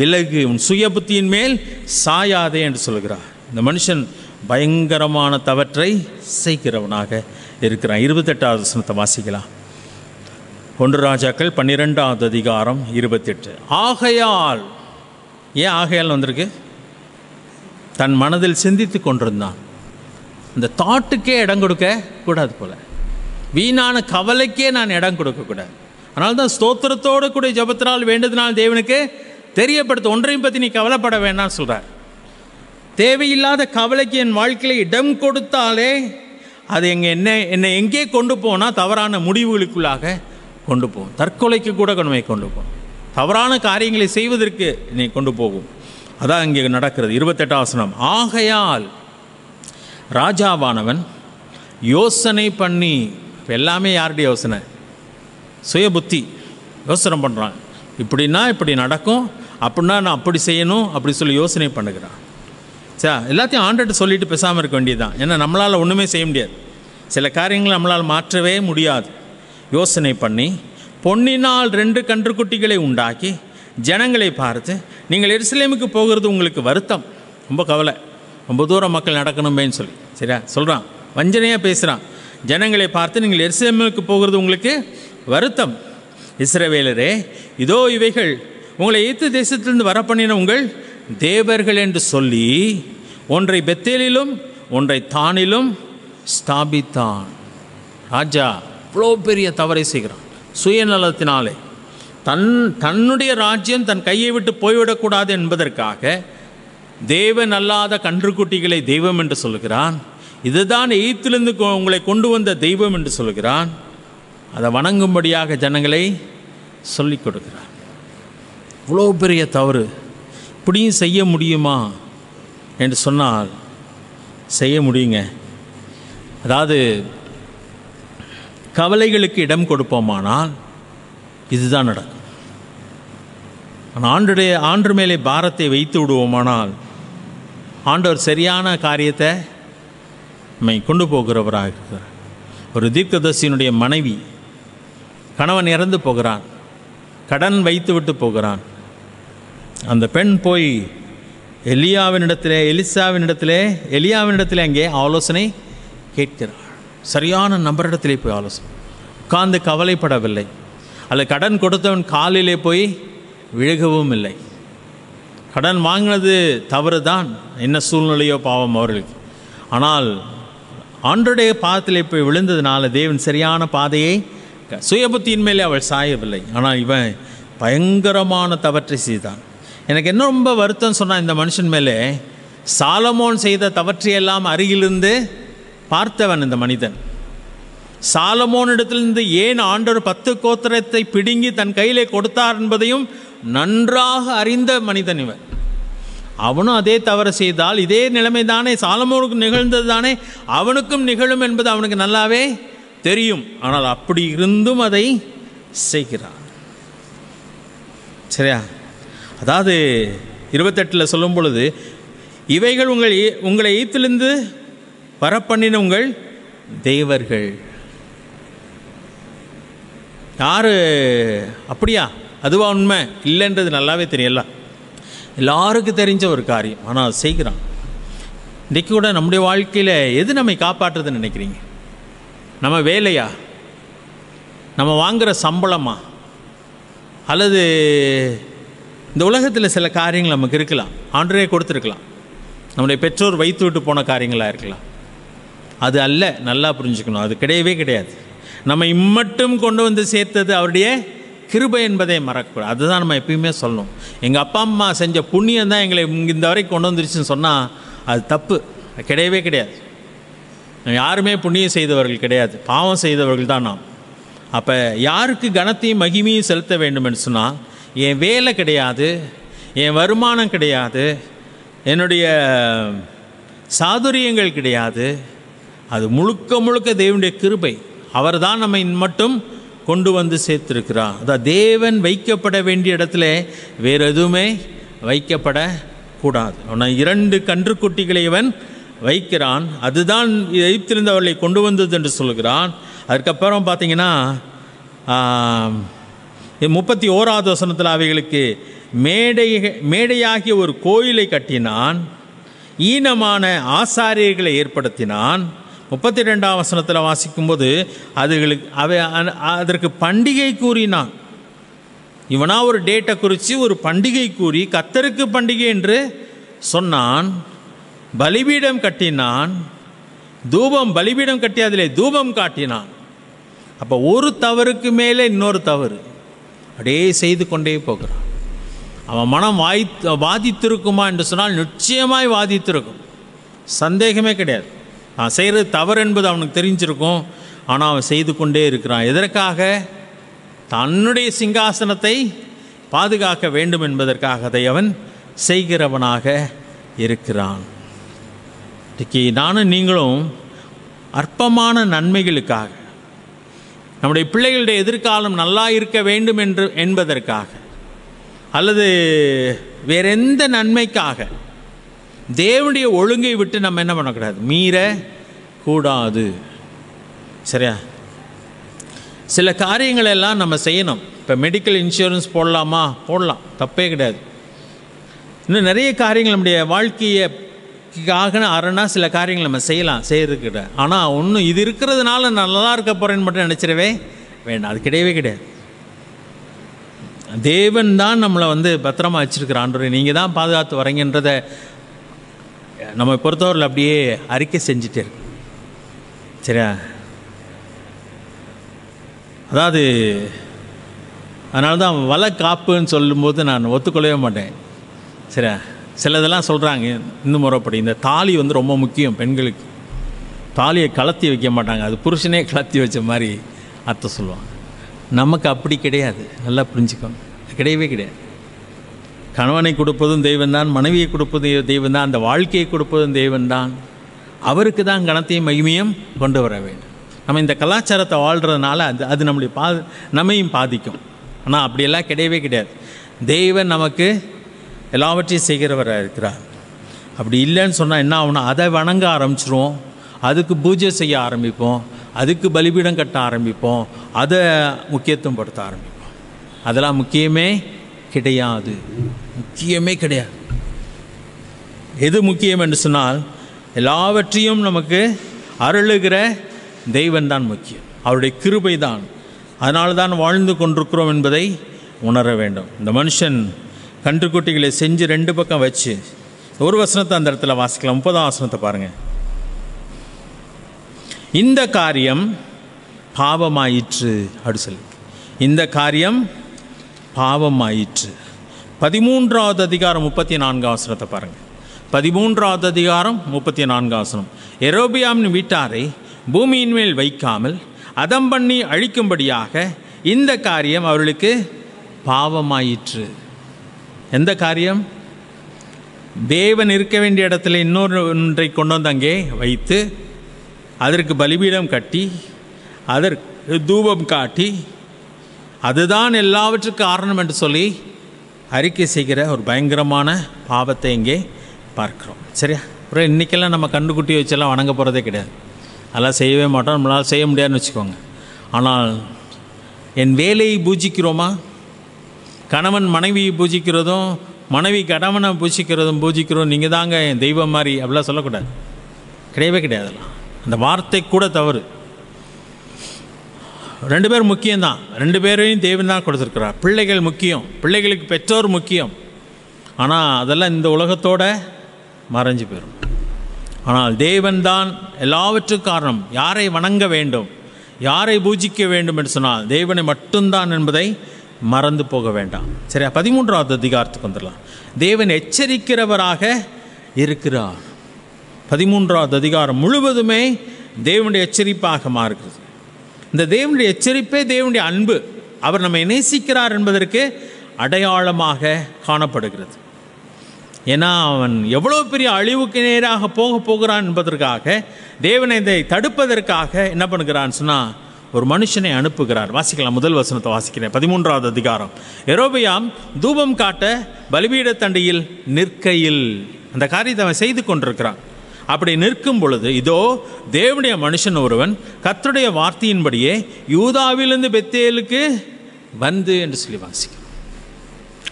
விலகு உன் சுய புத்தியின் மேல் சாயாதே என்று சொல்கிறார். இந்த மனுஷன் பயங்கரமான தவற்றை செய்கிறவனாக இருக்கிறான். இருபத்தெட்டாவது வசனத்தை வாசிக்கலாம். ஒன்று ராஜாக்கள் பன்னிரெண்டாவது அதிகாரம் இருபத்தெட்டு. ஆகையால் ஏன் ஆகையால் வந்திருக்கு? தன் மனதில் சிந்தித்து கொண்டிருந்தான். இந்த தாட்டுக்கே இடம் கொடுக்க கூடாது போல. வீணான கவலைக்கே நான் இடம் கொடுக்கக்கூடாது அதனால தான் ஸ்தோத்திரத்தோடு கூட ஜபத்தினால் வேண்டதினால் தேவனுக்கு தெரியப்படுத்த ஒன்றையும் பற்றி நீ கவலைப்பட வேண்டாம் சொல்கிறார் தேவையில்லாத கவலைக்கு என் வாழ்க்கையில் இடம் கொடுத்தாலே அது எங்கே என்ன என்னை எங்கே கொண்டு போனால் தவறான முடிவுகளுக்குள்ளாக கொண்டு போகும். தற்கொலைக்கு கூட நம்மை கொண்டு போகும். தவறான காரியங்களை செய்வதற்கு நீ கொண்டு போகும். அதான் இங்கே நடக்கிறது. இருபத்தெட்டாம் வசனம் ஆகையால் ராஜாவானவன் யோசனை பண்ணி இப்போ எல்லாமே யாருடைய யோசனை? சுய புத்தி யோசனை பண்ணுறான் இப்படின்னா இப்படி நடக்கும் அப்படின்னா நான் அப்படி செய்யணும் அப்படி சொல்லி யோசனை பண்ணுகிறான். சா எல்லாத்தையும் ஆண்டுகிட்ட சொல்லிட்டு பேசாமல் இருக்க வேண்டியதுதான். ஏன்னா நம்மளால் ஒன்றுமே செய்ய முடியாது. சில காரியங்களை நம்மளால் மாற்றவே முடியாது. யோசனை பண்ணி பொன்னினால் ரெண்டு கன்றுக்குட்டிகளை உண்டாக்கி ஜனங்களை பார்த்து நீங்கள் எருசலேமுக்கு போகிறது உங்களுக்கு வருத்தம். ரொம்ப கவலை. ரொம்ப தூரம் மக்கள் நடக்கணுமேன்னு சொல்லி. சரியா? சொல்கிறான் வஞ்சனையாக பேசுகிறான் ஜனங்களை பார்த்து நீங்கள் எருசலேமுக்கு போகிறது உங்களுக்கு வருத்தம். இஸ்ரவேலரே இதோ இவைகள் உங்களை எய்த்து தேசத்திலிருந்து வரப்பண்ணின உங்கள் தேவர்கள் என்று சொல்லி ஒன்றை பெத்தேலிலும் ஒன்றை தானிலும் ஸ்தாபித்தான். ராஜா இவ்வளோ பெரிய தவறை செய்கிறான். சுயநலத்தினாலே. தன் தன்னுடைய ராஜ்யம் தன் கையை விட்டு போய்விடக்கூடாது என்பதற்காக தேவன் அல்லாத கன்றுக்குட்டிகளை தெய்வம் என்று சொல்கிறான் இதுதான் எய்த்திலிருந்து கொ- உங்களை கொண்டு வந்த தெய்வம் என்று சொல்கிறான் அதை வணங்கும்படியாக ஜனங்களை சொல்லிக் கொடுக்கிறார். இவ்வளோ பெரிய தவறு. இப்படியும் செய்ய முடியுமா? என்று சொன்னால் செய்ய முடியுங்க. அதாவது கவலைகளுக்கு இடம் கொடுப்போமானால் இதுதான் நடக்கும். ஆனால் ஆண்டுடைய ஆண்டு மேலே பாரத்தை வைத்து விடுவோமானால் ஆண்டவர் சரியான காரியத்தை நம்மை கொண்டு போகிறவராக இருக்கிறார். ஒரு தீர்க்கதர்சியினுடைய மனைவி கணவன் இறந்து போகிறான். கடன் வைத்துவிட்டு போகிறான். அந்த பெண் போய் எலியாவினிடத்திலே எலிசாவினிடத்திலே எலியாவினிடத்திலே அங்கே ஆலோசனை கேட்கிறாள். சரியான நபரிடத்திலே போய் ஆலோசனை. உட்கார்ந்து கவலைப்படவில்லை. அல்ல கடன் கொடுத்தவன் காலிலே போய் விழுகவும் இல்லை. கடன் வாங்கினது தவறு தான் என்ன சூழ்நிலையோ பாவம் அவர்களுக்கு. ஆனால் ஆண்டுடைய பாதத்திலே போய் விழுந்ததுனால தேவன் சரியான பாதையை இருக்க சுயபுத்தியின் மேலே அவள் சாயவில்லை. ஆனால் இவன் பயங்கரமான தவற்றை செய்தான். எனக்கு என்ன ரொம்ப வருத்தம் சொன்னால் இந்த மனுஷன் மேலே சாலமோன் செய்த தவற்றையெல்லாம் அருகிலிருந்து பார்த்தவன் இந்த மனிதன். சாலமோனிடத்திலிருந்து ஏன் ஆண்டவர் பத்து கோத்திரத்தை பிடுங்கி தன் கையிலே கொடுத்தார் என்பதையும் நன்றாக அறிந்த மனிதன் இவன். அவனும் அதே தவறு செய்தால் இதே நிலைமை தானே சாலமோனுக்கு நிகழ்ந்தது தானே அவனுக்கும் நிகழும் என்பது அவனுக்கு நல்லாவே தெரியும். ஆனால் அப்படி இருந்தும் அதை செய்கிறான். சரியா? அதாவது இருபத்தெட்டில் சொல்லும் பொழுது இவைகள் உங்கள் உங்களை ஈத்திலிருந்து வரப்பண்ணின உங்கள் தேவர்கள். யார்? அப்படியா? அதுவா உண்மை? இல்லைன்றது நல்லாவே தெரியல. எல்லாருக்கும் தெரிஞ்ச ஒரு காரியம். ஆனால் செய்கிறான். இன்றைக்கு கூட நம்முடைய வாழ்க்கையில் எது நம்மை காப்பாற்றுறதுன்னு நினைக்கிறீங்க? நம்ம வேலையா? நம்ம வாங்குகிற சம்பளமா? அல்லது இந்த உலகத்தில் சில காரியங்கள் நமக்கு இருக்கலாம். ஆண்டரே கொடுத்துருக்கலாம். நம்முடைய பெற்றோர் வைத்து விட்டு போன காரியங்களாக இருக்கலாம். அது அல்ல நல்லா புரிஞ்சுக்கணும். அது கிடையவே கிடையாது. நம்ம இம்மட்டும் கொண்டு வந்து சேர்த்தது அவருடைய கிருபை என்பதை மறக்கக்கூடாது. அதுதான் நம்ம எப்பயுமே சொல்லணும். எங்கள் அப்பா அம்மா செஞ்ச புண்ணியம் தான் எங்களை இங்க இந்த வரைக்கும் கொண்டு வந்துருச்சுன்னு சொன்னால் அது தப்பு. அது கிடையவே கிடையாது. யாருமே புண்ணியம் செய்தவர்கள் கிடையாது. பாவம் செய்தவர்கள் தான் நாம். அப்போ யாருக்கு கனத்தையும் மகிமையும் செலுத்த வேண்டும்னு சொன்னால் என் வேலை கிடையாது என் வருமானம் கிடையாது என்னுடைய சாதுரியங்கள் கிடையாது அது முழுக்க முழுக்க தேவனுடைய கிருபை. அவர் தான் நம்மை மட்டும் கொண்டு வந்து சேர்த்திருக்கிறார். அதான் தேவன் வைக்கப்பட வேண்டிய இடத்துல வேறு எதுவுமே வைக்கப்படக்கூடாது. ஆனால் இரண்டு கன்றுக்குட்டிகளை இவன் வைக்கிறான். அதுதான் எய்த்திருந்தவர்களை கொண்டு வந்தது என்று சொல்கிறான். அதுக்கப்புறம் பார்த்தீங்கன்னா முப்பத்தி ஓராவது வசனத்தில் அவைகளுக்கு மேடை மேடையாகிய ஒரு கோயிலை கட்டினான். ஈனமான ஆசாரியர்களை ஏற்படுத்தினான். முப்பத்தி ரெண்டாம் வசனத்தில் வாசிக்கும்போது அதுகளுக்கு அவை அ- அதற்கு பண்டிகை கூறினான். இவனா ஒரு டேட்டை குறித்து ஒரு பண்டிகை கூறி கத்தருக்கு பண்டிகை என்று சொன்னான். பலிபீடம் கட்டினான். தூபம் பலிபீடம் கட்டி அதிலே தூபம் காட்டினான். அப்போ ஒரு தவறுக்கு மேலே இன்னொரு தவறு. அப்படியே செய்து கொண்டே போகிறான். அவன் மனம் வாய் வாதித்திருக்குமா என்று சொன்னால் நிச்சயமாய் வாதித்திருக்கும். சந்தேகமே கிடையாது. நான் செய்கிறது தவறு என்பது அவனுக்கு தெரிஞ்சிருக்கும். ஆனால் அவன் செய்து கொண்டே இருக்கிறான். எதற்காக? தன்னுடைய சிங்காசனத்தை பாதுகாக்க வேண்டும் என்பதற்காக அதை அவன் செய்கிறவனாக இருக்கிறான். இன்றைக்கி நானும் நீங்களும் அற்பமான நன்மைகளுக்காக நம்முடைய பிள்ளைகளுடைய எதிர்காலம் நல்லா இருக்க வேண்டும் என்று என்பதற்காக அல்லது வேற எந்த நன்மைக்காக தேவனுடைய ஒழுங்கை விட்டு நம்ம என்ன பண்ணக்கூடாது? மீற கூடாது. சரியா? சில காரியங்களை எல்லாம் நம்ம செய்யணும். இப்போ மெடிக்கல் இன்சூரன்ஸ் போடலாமா? போடலாம். தப்பே கிடையாது. இன்னும் நிறைய காரியங்கள் நம்முடைய வாழ்க்கையை வாழ்க்கையைக்காக அரணா சில காரியங்கள் நம்ம செய்யலாம் செய்யறதுக்கிட்ட. ஆனால் ஒன்றும் இது இருக்கிறதுனால நல்லா இருக்க போகிறேன்னு மட்டும் நினச்சிடவே வேண்டாம். அது கிடையவே கிடையாது. தேவன் தான் நம்மளை வந்து பத்திரமா வச்சிருக்கிற ஆண்டவரே. நீங்கள் தான் பாதுகாத்து வரீங்கன்றதை நம்ம பொறுத்தவரையில் அப்படியே அறிக்கை செஞ்சுட்டே இருக்கு சரியா? அதாவது அதனால தான் வலை காப்புன்னு சொல்லும்போது நான் ஒத்துக்கொள்ளவே மாட்டேன். சரியா? சிலதெல்லாம் சொல்கிறாங்க இந்த முறைப்படி. இந்த தாலி வந்து ரொம்ப முக்கியம் பெண்களுக்கு. தாலியை கலத்தி வைக்க மாட்டாங்க. அது புருஷனே கலத்தி வச்ச மாதிரி அர்த்தம் சொல்லுவாங்க. நமக்கு அப்படி கிடையாது. நல்லா புரிஞ்சுக்கணும் கிடையவே கிடையாது. கணவனை கொடுப்பதும் தெய்வந்தான் மனைவியை கொடுப்பதும் தெய்வந்தான் அந்த வாழ்க்கையை கொடுப்பதும் தெய்வந்தான் அவருக்கு தான் கணத்தையும் மகிமையும் கொண்டு வர வேண்டும். நம்ம இந்த கலாச்சாரத்தை வாழ்கிறதுனால அது அது நம்மளுடைய பா நம்மையும் பாதிக்கும். ஆனால் அப்படியெல்லாம் கிடையவே கிடையாது. தெய்வம் நமக்கு எல்லாவற்றையும் செய்கிறவராக இருக்கிறார். அப்படி இல்லைன்னு சொன்னால் என்ன ஆகும்னா அதை வணங்க ஆரம்பிச்சிருவோம் அதுக்கு பூஜை செய்ய ஆரம்பிப்போம் அதுக்கு பலிபீடம் கட்ட ஆரம்பிப்போம் அதை முக்கியத்துவம் படுத்த ஆரம்பிப்போம். அதெல்லாம் முக்கியமே கிடையாது. முக்கியமே கிடையாது. எது முக்கியம் என்று சொன்னால் எல்லாவற்றையும் நமக்கு அருளுகிற தெய்வந்தான் முக்கியம். அவருடைய கிருபை தான். அதனால தான் வாழ்ந்து கொண்டிருக்கிறோம் என்பதை உணர வேண்டும். இந்த மனுஷன் கன்றுக்குட்டிகளை செஞ்சு ரெண்டு பக்கம் வச்சு ஒரு வசனத்தை அந்த இடத்துல வாசிக்கலாம். முப்பதாம் வசனத்தை பாருங்கள் இந்த காரியம் பாவமாயிற்று அப்படி சொல்லி. இந்த காரியம் பாவமாயிற்று. பதிமூன்றாவது அதிகாரம் முப்பத்தி நான்காம் வசனத்தை பாருங்கள் பதிமூன்றாவது அதிகாரம் முப்பத்தி நான்காம் வசனம். எரோபியாமின் வீட்டாரை பூமியின் மேல் வைக்காமல் அதம் பண்ணி அழிக்கும்படியாக இந்த காரியம் அவர்களுக்கு பாவமாயிற்று. எந்த காரியம்? தேவன் இருக்க வேண்டிய இடத்துல இன்னொரு ஒன்றை கொண்டு வந்து அங்கே வைத்து அதற்கு பலிபீடம் கட்டி அதற்கு தூபம் காட்டி அதுதான் எல்லாவற்றுக்கும் காரணம் என்று சொல்லி அறிக்கை செய்கிற ஒரு பயங்கரமான பாவத்தை இங்கே பார்க்குறோம். சரியா? அப்புறம் இன்றைக்கெல்லாம் நம்ம கண்டுக்குட்டி வச்செல்லாம் வணங்க போகிறதே கிடையாது. அதெல்லாம் செய்யவே மாட்டோம். நம்மளால் செய்ய முடியாதுன்னு வச்சுக்கோங்க. ஆனால் என் வேலையை பூஜிக்கிறோமா? கணவன் மனைவியை பூஜிக்கிறதும் மனைவி கணவனை பூஜிக்கிறதும் பூஜிக்கிறோம் நீங்கள் தாங்க என் தெய்வம் மாதிரி அப்படிலாம் சொல்லக்கூடாது. கிடையவே கிடையாதுலாம் அந்த வார்த்தை கூட தவறு. ரெண்டு பேர் முக்கியம்தான். ரெண்டு பேரையும் தேவன் தான் கொடுத்துருக்குறா பிள்ளைகள் முக்கியம். பிள்ளைகளுக்கு பெற்றோர் முக்கியம். ஆனால் அதெல்லாம் இந்த உலகத்தோட மறைஞ்சு போயிடும் ஆனால் தேவன்தான் எல்லாவற்றுக்கும் காரணம். யாரை வணங்க வேண்டும்? யாரை பூஜிக்க வேண்டும் என்று சொன்னால் தேவனை மட்டும்தான் என்பதை மறந்து போக வேண்டாம். சரியா? பதிமூன்றாவது அதிகாரத்துக்கு வந்துடலாம். தேவன் எச்சரிக்கிறவராக இருக்கிறார். பதிமூன்றாவது அதிகாரம் முழுவதுமே தேவனுடைய எச்சரிப்பாக மாறுகிறது. இந்த தேவனுடைய எச்சரிப்பே தேவனுடைய அன்பு. அவர் நம்மை நேசிக்கிறார் என்பதற்கு அடையாளமாக காணப்படுகிறது. ஏன்னா அவன் எவ்வளோ பெரிய அழிவுக்கு நேராக போக போகிறான் என்பதற்காக தேவனை இதை தடுப்பதற்காக என்ன பண்ணுகிறான்னு சொன்னால் ஒரு மனுஷனை அனுப்புகிறார். வாசிக்கலாம் முதல் வசனத்தை வாசிக்கிறேன். பதிமூன்றாவது அதிகாரம். எரோபியாம் தூபம் காட்ட பலிபீட தண்டையில் நிற்கையில். அந்த காரியத்தை அவன் செய்து கொண்டிருக்கிறான். அப்படி நிற்கும் பொழுது இதோ தேவனுடைய மனுஷன் ஒருவன் கர்த்தருடைய வார்த்தையின்படியே யூதாவிலிருந்து பெத்தேலுக்கு வந்து என்று சொல்லி வாசிக்கிறோம்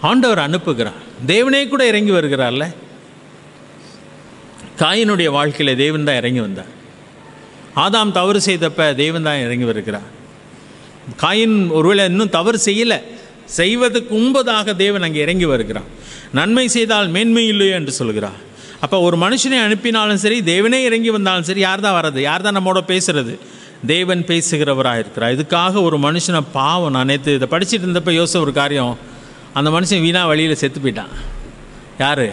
ஆண்டவர் அனுப்புகிறார். தேவனே கூட இறங்கி வருகிறார்ல? காயினுடைய வாழ்க்கையில் தேவன் தான் இறங்கி வந்தார். ஆதாம் தவறு செய்தப்ப தெய்வம் தான் இறங்கி வருகிறார் காயின் ஒருவேளை இன்னும் தவறு செய்யலை. செய்வதற்கு முன்பதாக தேவன் அங்கே இறங்கி வருகிறான் நன்மை செய்தால் மேன்மை இல்லையோ என்று சொல்கிறார். அப்போ ஒரு மனுஷனை அனுப்பினாலும் சரி தேவனே இறங்கி வந்தாலும் சரி யார் தான் வர்றது? யார் தான் நம்மோட பேசுறது? தேவன் பேசுகிறவராக இருக்கிறார். இதுக்காக ஒரு மனுஷனை பாவம். நான் நேற்று இதை படிச்சுட்டு இருந்தப்போ யோசிச்ச ஒரு காரியம் அந்த மனுஷன் வீணா வழியில் செத்து போயிட்டான். யார்?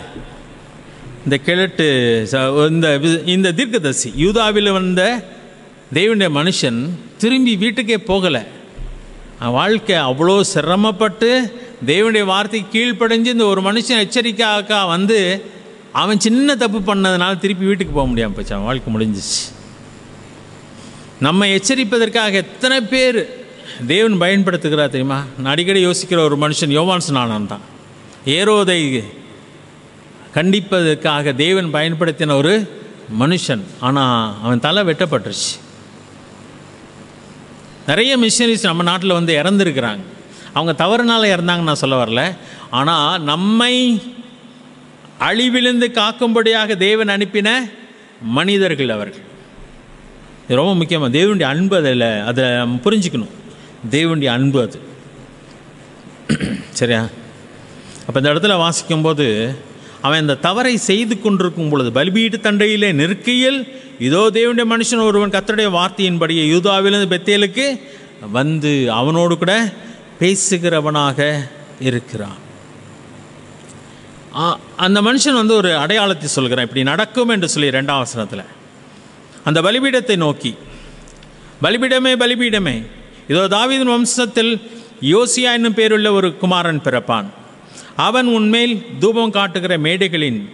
இந்த கிழட்டு ச- இந்த இந்த தீர்க்கதர்சி யூதாவில் வந்த தேவனுடைய மனுஷன் திரும்பி வீட்டுக்கே போகலை. அவன் வாழ்க்கை அவ்வளோ சிரமப்பட்டு தேவனுடைய வார்த்தைக்கு கீழ்ப்படைஞ்சு இந்த ஒரு மனுஷன் எச்சரிக்கையாக்கா வந்து அவன் சின்ன தப்பு பண்ணதுனால திருப்பி வீட்டுக்கு போக முடியாமல் போச்சு. அவன் வாழ்க்கை முடிஞ்சிச்சு. நம்ம எச்சரிப்பதற்காக எத்தனை பேர் தேவன் பயன்படுத்துகிறா தெரியுமா? நான் அடிக்கடி யோசிக்கிற ஒரு மனுஷன் யோவான்ஸ் நானான் தான் ஏரோதை கண்டிப்பதற்காக தேவன் பயன்படுத்தின ஒரு மனுஷன். ஆனால் அவன் தலை வெட்டப்பட்டுருச்சு. நிறைய மிஷினரிஸ் நம்ம நாட்டில் வந்து இறந்துருக்கிறாங்க. அவங்க தவறுனால இறந்தாங்கன்னு நான் சொல்ல வரல. ஆனால் நம்மை அழிவிலிருந்து காக்கும்படியாக தேவன் அனுப்பின மனிதர்கள் அவர்கள். இது ரொம்ப முக்கியமாக தேவனுடைய அன்பு அதில் அதை நம்ம புரிஞ்சுக்கணும். தேவனுடைய அன்பு அது. (clears throat) சரியா? அப்போ இந்த இடத்துல வாசிக்கும்போது அவன் இந்த தவறை செய்து கொண்டிருக்கும் பொழுது பலிபீட்டு தண்டையிலே நிற்கையில் இதோ தேவனுடைய மனுஷன் ஒருவன் கத்தருடைய வார்த்தையின்படியே யூதாவிலிருந்து பெத்தேலுக்கு வந்து அவனோடு கூட பேசுகிறவனாக இருக்கிறான். அந்த மனுஷன் வந்து ஒரு அடையாளத்தை சொல்கிறான். இப்படி நடக்கும் என்று சொல்லி ரெண்டாம் வசனத்தில். அந்த பலிபீடத்தை நோக்கி பலிபீடமே பலிபீடமே. இதோ தாவீதின் வம்சத்தில் யோசியா என்னும் பேருள்ள ஒரு குமாரன் பிறப்பான். அவன் உன்மேல் தூபம் காட்டுகிற மேடைகளின்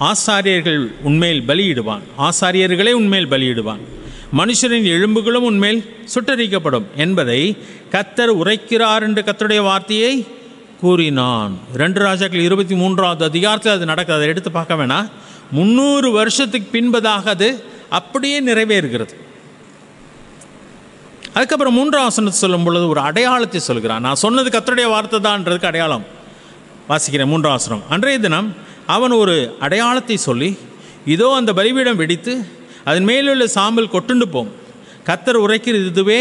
ஆசாரியர்கள் உன்மேல் பலியிடுவான். ஆசாரியர்களே உன்மேல் பலியிடுவான். மனுஷரின் எலும்புகளும் உன்மேல் சுட்டரிக்கப்படும் என்பதை கத்தர் உரைக்கிறார் என்று கத்தருடைய வார்த்தையை கூறினான். ரெண்டு ராஜாக்கள் இருபத்தி மூன்றாவது அதிகாரத்தில் அது நடக்குது. அதை எடுத்து பார்க்க வேணாம். முந்நூறு வருஷத்துக்கு பின்பதாக அது அப்படியே நிறைவேறுகிறது. அதுக்கப்புறம் மூன்றாம் வசனத்தை சொல்லும் பொழுது ஒரு அடையாளத்தை சொல்கிறான். நான் சொன்னது கத்தருடைய வார்த்தை தான்றதுக்கு அடையாளம். வாசிக்கிறேன் மூன்றாம் வசனம். அன்றைய தினம் அவன் ஒரு அடையாளத்தை சொல்லி இதோ அந்த பலிபீடம் வெடித்து அதன் மேலுள்ள சாம்பல் கொட்டுண்டு போம். கத்தர் உரைக்கிறது இதுவே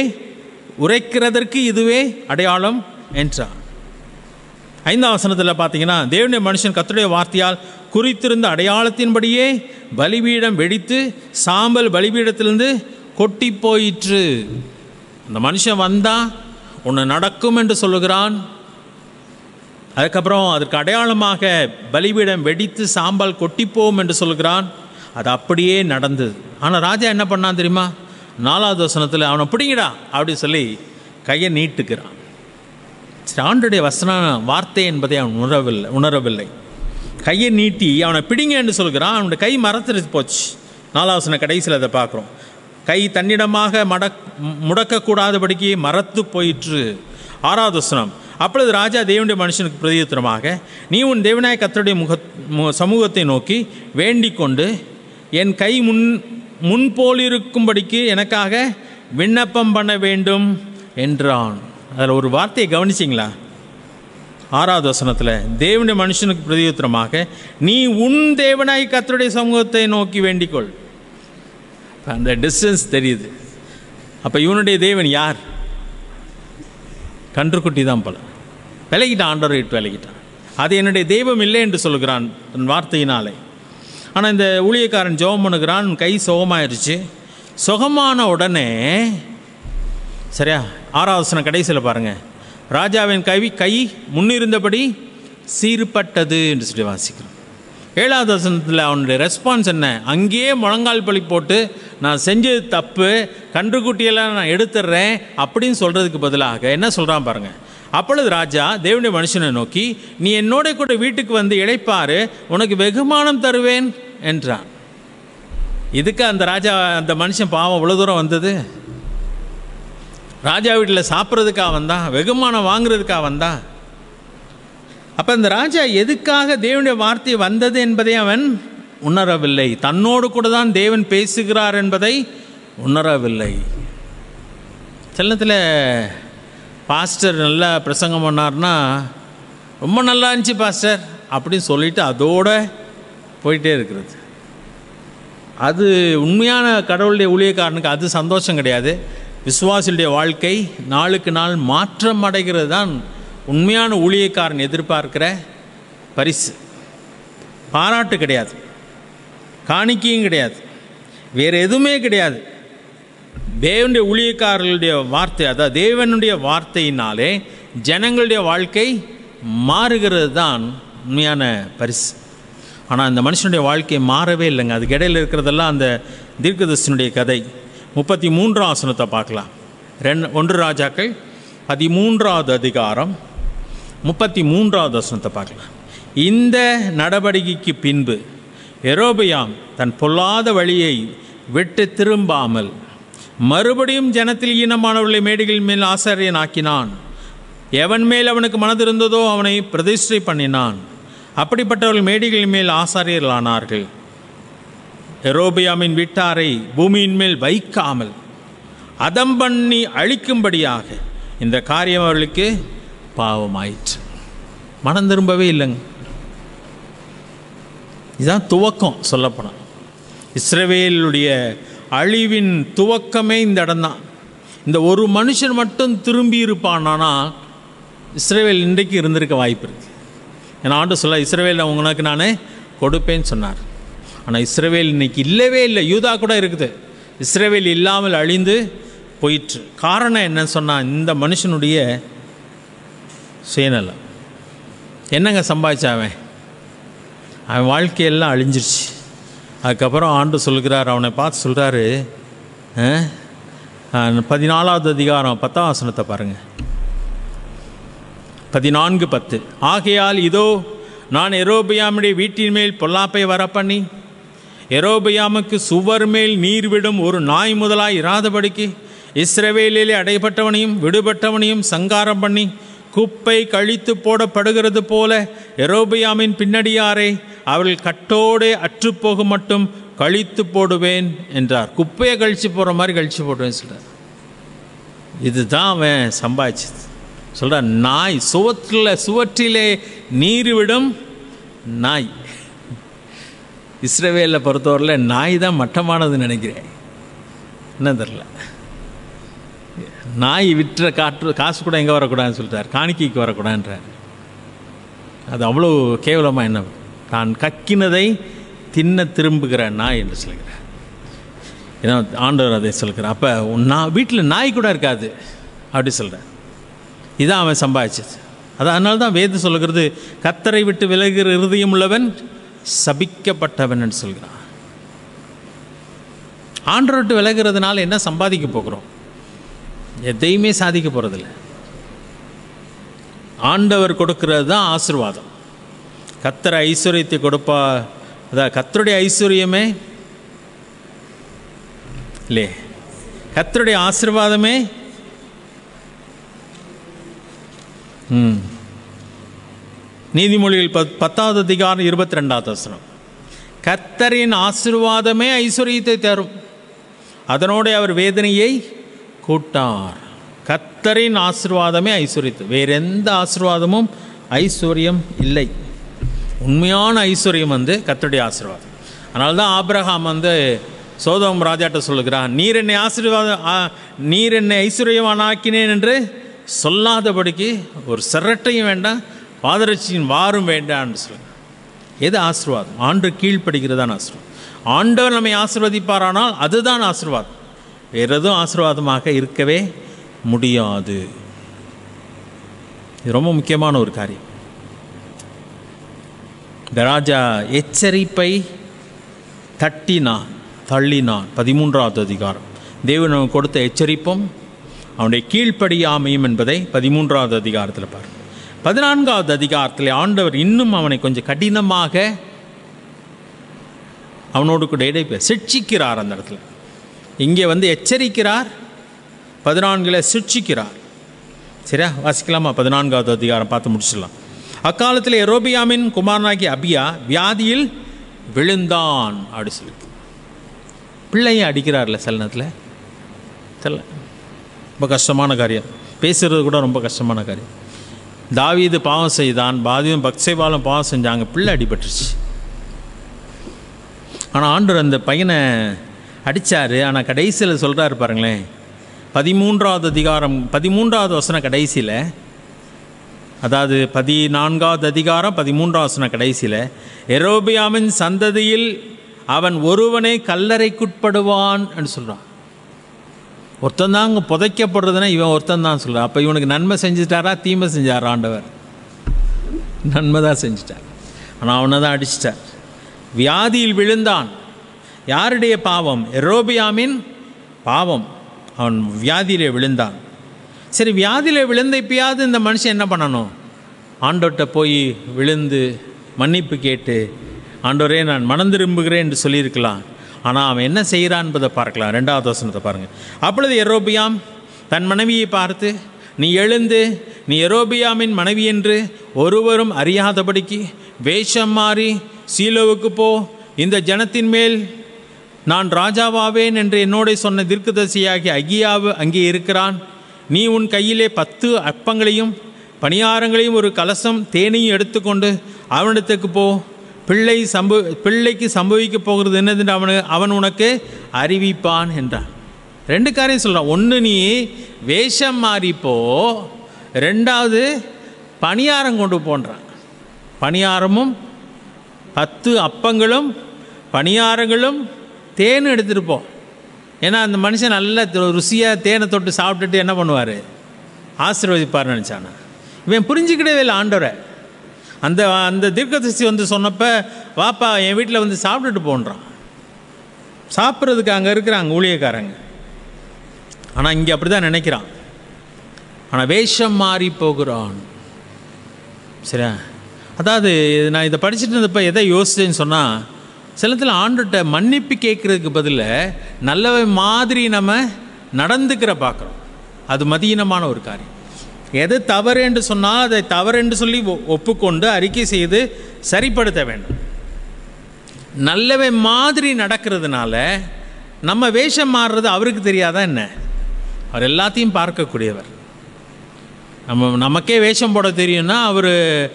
உரைக்கிறதற்கு இதுவே அடையாளம் என்றார். ஐந்தாம் வசனத்தில் பார்த்தீங்கன்னா தேவனுடைய மனுஷன் கர்த்தருடைய வார்த்தையால் குறித்திருந்த அடையாளத்தின்படியே பலிபீடம் வெடித்து சாம்பல் பலிபீடத்திலிருந்து கொட்டி போயிற்று. அந்த மனுஷன் வந்தா உன்னை நடக்கும் என்று சொல்லுகிறான். அதுக்கப்புறம் அதற்கு அடையாளமாக பலிபீடம் வெடித்து சாம்பல் கொட்டிப்போம் என்று சொல்கிறான். அது அப்படியே நடந்தது. ஆனால் ராஜா என்ன பண்ணான் தெரியுமா? நாலாவது வசனத்தில் அவனை பிடிங்கடா அப்படி சொல்லி கையை நீட்டுக்கிறான். சரி, ஆண்டுடைய வசன வார்த்தை என்பதை அவன் உணரவில்லை உணரவில்லை. கையை நீட்டி அவனை பிடிங்க என்று சொல்கிறான். அவனுடைய கை மரத்துட்டு போச்சு. நாலாவசன கடைசியில் அதை பார்க்குறோம். கை தன்னிடமாக மடக் முடக்கக்கூடாதபடிக்கு மரத்து போயிற்று. ஆறாவது வசனம் அப்பொழுது ராஜா தேவனுடைய மனுஷனுக்கு பிரதியுத்தரமாக நீ உன் தேவநாயக கத்தருடைய முக சமூகத்தை நோக்கி வேண்டிக் கொண்டு என் கை முன் முன்போலிருக்கும்படிக்கு எனக்காக விண்ணப்பம் பண்ண வேண்டும் என்றான். அதில் ஒரு வார்த்தையை கவனிச்சிங்களா? ஆறாவது வசனத்தில் தேவனுடைய மனுஷனுக்கு பிரதியுத்தரமாக நீ உன் தேவனாய் கத்தருடைய சமூகத்தை நோக்கி வேண்டிக்கொள். அந்த டிஸ்டன்ஸ் தெரியுது. அப்போ இவனுடைய தேவன் யார்? கன்றுக்குட்டி தான் பல. விலகிட்டான் ஆண்டவரை விட்டு விலகிட்டான். அது என்னுடைய தெய்வம் இல்லை என்று சொல்கிறான் தன் வார்த்தையினாலே. ஆனால் இந்த ஊழியக்காரன் ஜெபம் பண்ணுகிறான் கை சுகமாயிருச்சு. சுகமான உடனே சரியா ஆறாவது கடைசியில் பாருங்கள் ராஜாவின் கவி கை முன்னிருந்தபடி சீர்பட்டது என்று சொல்லி வாசிக்கிறோம். ஏழாவது வசனத்தில் அவனுடைய ரெஸ்பான்ஸ் என்ன? அங்கேயே முழங்கால் பழி போட்டு நான் செஞ்சது தப்பு கன்றுக்குட்டியெல்லாம் நான் எடுத்துடுறேன் அப்படின்னு சொல்கிறதுக்கு பதிலாக என்ன சொல்கிறான் பாருங்கள் அப்பொழுது ராஜா தேவனுடைய மனுஷனை நோக்கி நீ என்னோட கூட வீட்டுக்கு வந்து இழைப்பாரு உனக்கு வெகுமானம் தருவேன் என்றான். இதுக்கு அந்த ராஜா அந்த மனுஷன் பாவம் இவ்வளோ தூரம் வந்தது? ராஜா வீட்டில் சாப்பிட்றதுக்காக வந்தான் வெகுமானம் வாங்குறதுக்காக வந்தான் அப்போ இந்த ராஜா எதுக்காக தேவனுடைய வார்த்தை வந்தது என்பதை அவன் உணரவில்லை. தன்னோடு கூட தான் தேவன் பேசுகிறார் என்பதை உணரவில்லை. செல்லத்தில் பாஸ்டர் நல்லா பிரசங்கம் பண்ணார்னா ரொம்ப நல்லா இருந்துச்சு பாஸ்டர் அப்படின்னு சொல்லிட்டு அதோடு போயிட்டே இருக்கிறது. அது உண்மையான கடவுளுடைய ஊழியக்காரனுக்கு அது சந்தோஷம் கிடையாது. விசுவாசியுடைய வாழ்க்கை நாளுக்கு நாள் மாற்றம் அடைகிறது தான் உண்மையான ஊழியக்காரன் எதிர்பார்க்கிற பரிசு. பாராட்டு கிடையாது. காணிக்கையும் கிடையாது. வேறு எதுவுமே கிடையாது. தேவனுடைய ஊழியக்காரர்களுடைய வார்த்தை அதாவது தேவனுடைய வார்த்தையினாலே ஜனங்களுடைய வாழ்க்கை மாறுகிறது தான் உண்மையான பரிசு. ஆனால் அந்த மனுஷனுடைய வாழ்க்கை மாறவே இல்லைங்க. அதுக்கு இடையில இருக்கிறதெல்லாம் அந்த தீர்க்கதர்சனுடைய கதை. முப்பத்தி மூன்றாம் ஆசனத்தை பார்க்கலாம். ரெண்டு ஒன்று ராஜாக்கள் பதிமூன்றாவது அதிகாரம் முப்பத்தி மூன்றாவது வசனத்தை பார்க்கலாம். இந்த நடவடிக்கைக்கு பின்பு எரோபியாம் தன் பொல்லாத வழியை விட்டு திரும்பாமல் மறுபடியும் ஜனத்தில் ஈனமானவர்களை மேடைகள் மேல் ஆசாரியன் ஆக்கினான் எவன் மேல் அவனுக்கு மனதிருந்ததோ அவனை பிரதிஷ்டை பண்ணினான். அப்படிப்பட்டவர்கள் மேடைகள் மேல் ஆசாரியர்களானார்கள். எரோபியாமின் வீட்டாரை பூமியின் மேல் வைக்காமல் அதம் பண்ணி அழிக்கும்படியாக இந்த காரியம் அவர்களுக்கு பாவமாயிற்று. மனம் திரும்பவே இல்லைங்க. இதுதான் துவக்கம் சொல்லப்போனால். இஸ்ரவேலுடைய அழிவின் துவக்கமே இந்த இடம்தான். இந்த ஒரு மனுஷன் மட்டும் திரும்பி இருப்பானானா இஸ்ரேவேல் இன்றைக்கு இருந்திருக்க வாய்ப்பு இருக்கு. ஏன்னா ஆண்டு சொல்ல இஸ்ரேவேல் உங்களுக்கு நானே கொடுப்பேன்னு சொன்னார். ஆனால் இஸ்ரேவேல் இன்னைக்கு இல்லவே இல்லை. யூதா கூட இருக்குது. இஸ்ரேவேல் இல்லாமல் அழிந்து போயிற்று. காரணம் என்னன்னு சொன்னால் இந்த மனுஷனுடைய சுயநலம். என்னங்க சம்பாதிச்சாவன் அவன் வாழ்க்கையெல்லாம் அழிஞ்சிருச்சு. அதுக்கப்புறம் ஆண்டு சொல்கிறார் அவனை பார்த்து சொல்கிறாரு பதினாலாவது அதிகாரம் பத்தாம் வசனத்தை பாருங்கள் பதினான்கு பத்து. ஆகையால் இதோ நான் எரோபியாமுடைய வீட்டின் மேல் பொல்லாப்பை வரப்பண்ணி எரோபியாமுக்கு சுவர் மேல் நீர் விடும் ஒரு நாய் முதலாய் இராதபடிக்கு இஸ்ரவேலிலே அடைபட்டவனையும் விடுபட்டவனையும் சங்காரம் பண்ணி குப்பை கழித்து போடப்படுகிறது போல எரோபியாமின் பின்னடியாரை அவர்கள் கட்டோடே அற்றுப்போகும் மட்டும் கழித்து போடுவேன் என்றார். குப்பையை கழித்து போகிற மாதிரி கழித்து போடுவேன் சொல்கிறார் இதுதான் அவன் சம்பாதிச்சது. சொல்கிறார் நாய் சுவற்றில் சுவற்றிலே நீர் விடும் நாய். இஸ்ரவேலில் பொறுத்தவரையில் நாய் தான் மட்டமானதுன்னு நினைக்கிறேன். என்ன தெரில நாய் விட்டுற காற்று காசு கூட எங்கே வரக்கூடாதுன்னு சொல்லிட்டார். காணிக்கைக்கு வரக்கூடாதுன்றார். அது அவ்வளோ கேவலமாக என்ன? தான் கக்கினதை தின்ன திரும்புகிற நாய் என்று சொல்கிறார். ஏன்னா ஆண்டவர் அதை சொல்கிறார். அப்போ நான் வீட்டில் நாய் கூட இருக்காது. அப்படி சொல்கிறேன் இதான் அவன் சம்பாதிச்சது. அது அதனால தான் வேது சொல்கிறது கத்தரை விட்டு விலகிற இருதயம் உள்ளவன் சபிக்கப்பட்டவன் என்று சொல்கிறான். ஆண்டரை விட்டு விலகிறதுனால என்ன சம்பாதிக்க போகிறோம்? எதையுமே சாதிக்க போகிறதில்ல ஆண்டவர் கொடுக்கறது தான் ஆசிர்வாதம். கத்தர் ஐஸ்வர்யத்தை கொடுப்பா அதான் கத்தருடைய ஐஸ்வர்யமே இல்லையே? கத்தருடைய ஆசிர்வாதமே? ம். நீதிமொழியில் பத் பத்தாவது அதிகாரம் இருபத்தி ரெண்டாவது வசனம். கத்தரின் ஆசிர்வாதமே ஐஸ்வர்யத்தை தரும். அதனோட அவர் வேதனையை கூட்டார். கத்தரின் ஆசிர்வாதமே ஐஸ்வர்யத்து. வேறு எந்த ஆசிர்வாதமும் ஐஸ்வர்யம் இல்லை. உண்மையான ஐஸ்வர்யம் வந்து கத்தருடைய ஆசீர்வாதம். அதனால தான் ஆப்ரஹாம் வந்து சோதம் ராஜாட்ட சொல்லுகிறான் நீர் என்னை ஆசீர்வாதம் நீர் என்னை ஐஸ்வர்யவானாக்கினேன் என்று சொல்லாதபடிக்கு ஒரு சிரட்டையும் வேண்டாம் பாதரட்சியின் வாரும் வேண்டாம்னு சொல்லுங்க எது ஆசீர்வாதம்? ஆண்டு கீழ்ப்படுகிறதான் ஆசீர்வாதம். ஆண்டவர் நம்மை ஆசிர்வதிப்பாரானால் அதுதான் ஆசீர்வாதம். வேறு எதுவும் ஆசீர்வாதமாக இருக்கவே முடியாது. இது ரொம்ப முக்கியமான ஒரு காரியம். இந்த ராஜா எச்சரிப்பை தட்டினான் தள்ளினான். பதிமூன்றாவது அதிகாரம். தேவன் அவன் கொடுத்த எச்சரிப்பும் அவனுடைய கீழ்ப்படியாமையும் என்பதை பதிமூன்றாவது அதிகாரத்தில் பாருங்கள் பதினான்காவது அதிகாரத்தில் ஆண்டவர் இன்னும் அவனை கொஞ்சம் கடினமாக அவனோடு கூட இடைப்ப சிக்ஷிக்கிறார் அந்த இடத்துல. இங்கே வந்து எச்சரிக்கிறார் பதினான்கில் சிக்ஷிக்கிறார் சரியா? வாசிக்கலாமா? பதினான்காவது அதிகாரம் பார்த்து முடிச்சிடலாம். அக்காலத்தில் எரோபியாமின் குமாரனாகி அபியா வியாதியில் விழுந்தான் அப்படி சொல்லி. பிள்ளையை அடிக்கிறார்ல சில நேரத்தில். தெரியல. ரொம்ப கஷ்டமான காரியம். பேசுகிறது கூட ரொம்ப கஷ்டமான காரியம். தாவீது பாவம் செய்தான் பாதியும் பக்சைவாலும் பாவம் செஞ்சாங்க. பிள்ளை அடிபட்டுருச்சு. ஆனால் ஆண்டவர் அந்த பையனை அடித்தார் ஆனால் கடைசியில் சொல்கிறாரு பாருங்களேன். பதிமூன்றாவது அதிகாரம் பதிமூன்றாவது வசனம் கடைசியில் அதாவது பதினான்காவது அதிகாரம் பதிமூன்றாவது வசனம் கடைசியில் எரோபியாவின் சந்ததியில் அவன் ஒருவனே கல்லறைக்குட்படுவான் சொல்கிறான் ஒருத்தன் தான் அங்கே புதைக்கப்படுறதுன்னா இவன் ஒருத்தன் தான் சொல்கிறான் அப்போ இவனுக்கு நன்மை செஞ்சுட்டாரா தீமை செஞ்சார் ஆண்டவர்? நன்மை தான் செஞ்சிட்டார். ஆனால் அவனை தான் அடிச்சிட்டார். வியாதியில் விழுந்தான். யாருடைய பாவம்? எரோபியாமின் பாவம். அவன் வியாதியிலே விழுந்தான். சரி வியாதியில் விழுந்த இப்பயாவது இந்த மனுஷன் என்ன பண்ணணும்? ஆண்டோட்ட போய் விழுந்து மன்னிப்பு கேட்டு ஆண்டோரே நான் மனம் திரும்புகிறேன் என்று சொல்லியிருக்கலாம். ஆனால் அவன் என்ன செய்கிறான் என்பதை பார்க்கலாம். ரெண்டாவது வசனத்தை பாருங்கள் அப்பொழுது எரோபியாம் தன் மனைவியை பார்த்து நீ எழுந்து நீ எரோபியாமின் மனைவி என்று ஒருவரும் அறியாதபடிக்கு வேஷம் மாறி சீலோவுக்கு போ. இந்த ஜனத்தின் மேல் நான் ராஜாவாவேன் என்று என்னோட சொன்ன தீர்க்கதரிசியாகி அகியாவு அங்கே இருக்கிறான். நீ உன் கையிலே பத்து அப்பங்களையும் பணியாரங்களையும் ஒரு கலசம் தேனையும் எடுத்துக்கொண்டு அவனிடத்துக்கு போ. பிள்ளை சம்பு பிள்ளைக்கு சம்பவிக்க போகிறது என்னதுன்னு அவனு அவன் உனக்கு அறிவிப்பான் என்றான். ரெண்டு காரியம் சொல்கிறான் ஒன்று நீ வேஷம் மாறிப்போ. ரெண்டாவது பணியாரம் கொண்டு போன்றான். பணியாரமும் பத்து அப்பங்களும் பணியாரங்களும் தேன் எடுத்துகிட்டு ஏன்னா அந்த மனுஷன் நல்ல ருசியாக தேனை தொட்டு சாப்பிட்டுட்டு என்ன பண்ணுவார்? ஆசீர்வதிப்பார் நினச்சானா? இவன் புரிஞ்சுக்கிடவே இல்லை ஆண்டவரை. அந்த அந்த தீர்க்கதரிசி வந்து சொன்னப்போ வாப்பா என் வீட்டில் வந்து சாப்பிட்டுட்டு போன்றான். சாப்பிட்றதுக்கு அங்கே இருக்கிறாங்க ஊழியக்காரங்க. ஆனால் இங்கே அப்படி தான் நினைக்கிறான். ஆனால் வேஷம் மாறி போகிறான். சரியா? அதாவது நான் இதை படிச்சுட்டு இருந்தப்போ எதை யோசிச்சேன்னு சொன்னால் சிலத்தில் ஆண்டுகிட்ட மன்னிப்பு கேட்குறதுக்கு பதில் நல்லவை மாதிரி நம்ம நடந்துக்கிற பார்க்குறோம். அது மதியினமான ஒரு காரியம். எது தவறு என்று சொன்னால் அதை தவறு என்று சொல்லி ஒ- ஒப்புக்கொண்டு அறிக்கை செய்து சரிப்படுத்த வேண்டும். நல்லவை மாதிரி நடக்கிறதுனால நம்ம வேஷம் மாறுறது அவருக்கு தெரியாதா என்ன? அவர் எல்லாத்தையும் பார்க்கக்கூடியவர். நம்ம நமக்கே வேஷம் போட தெரியும்னா அவர்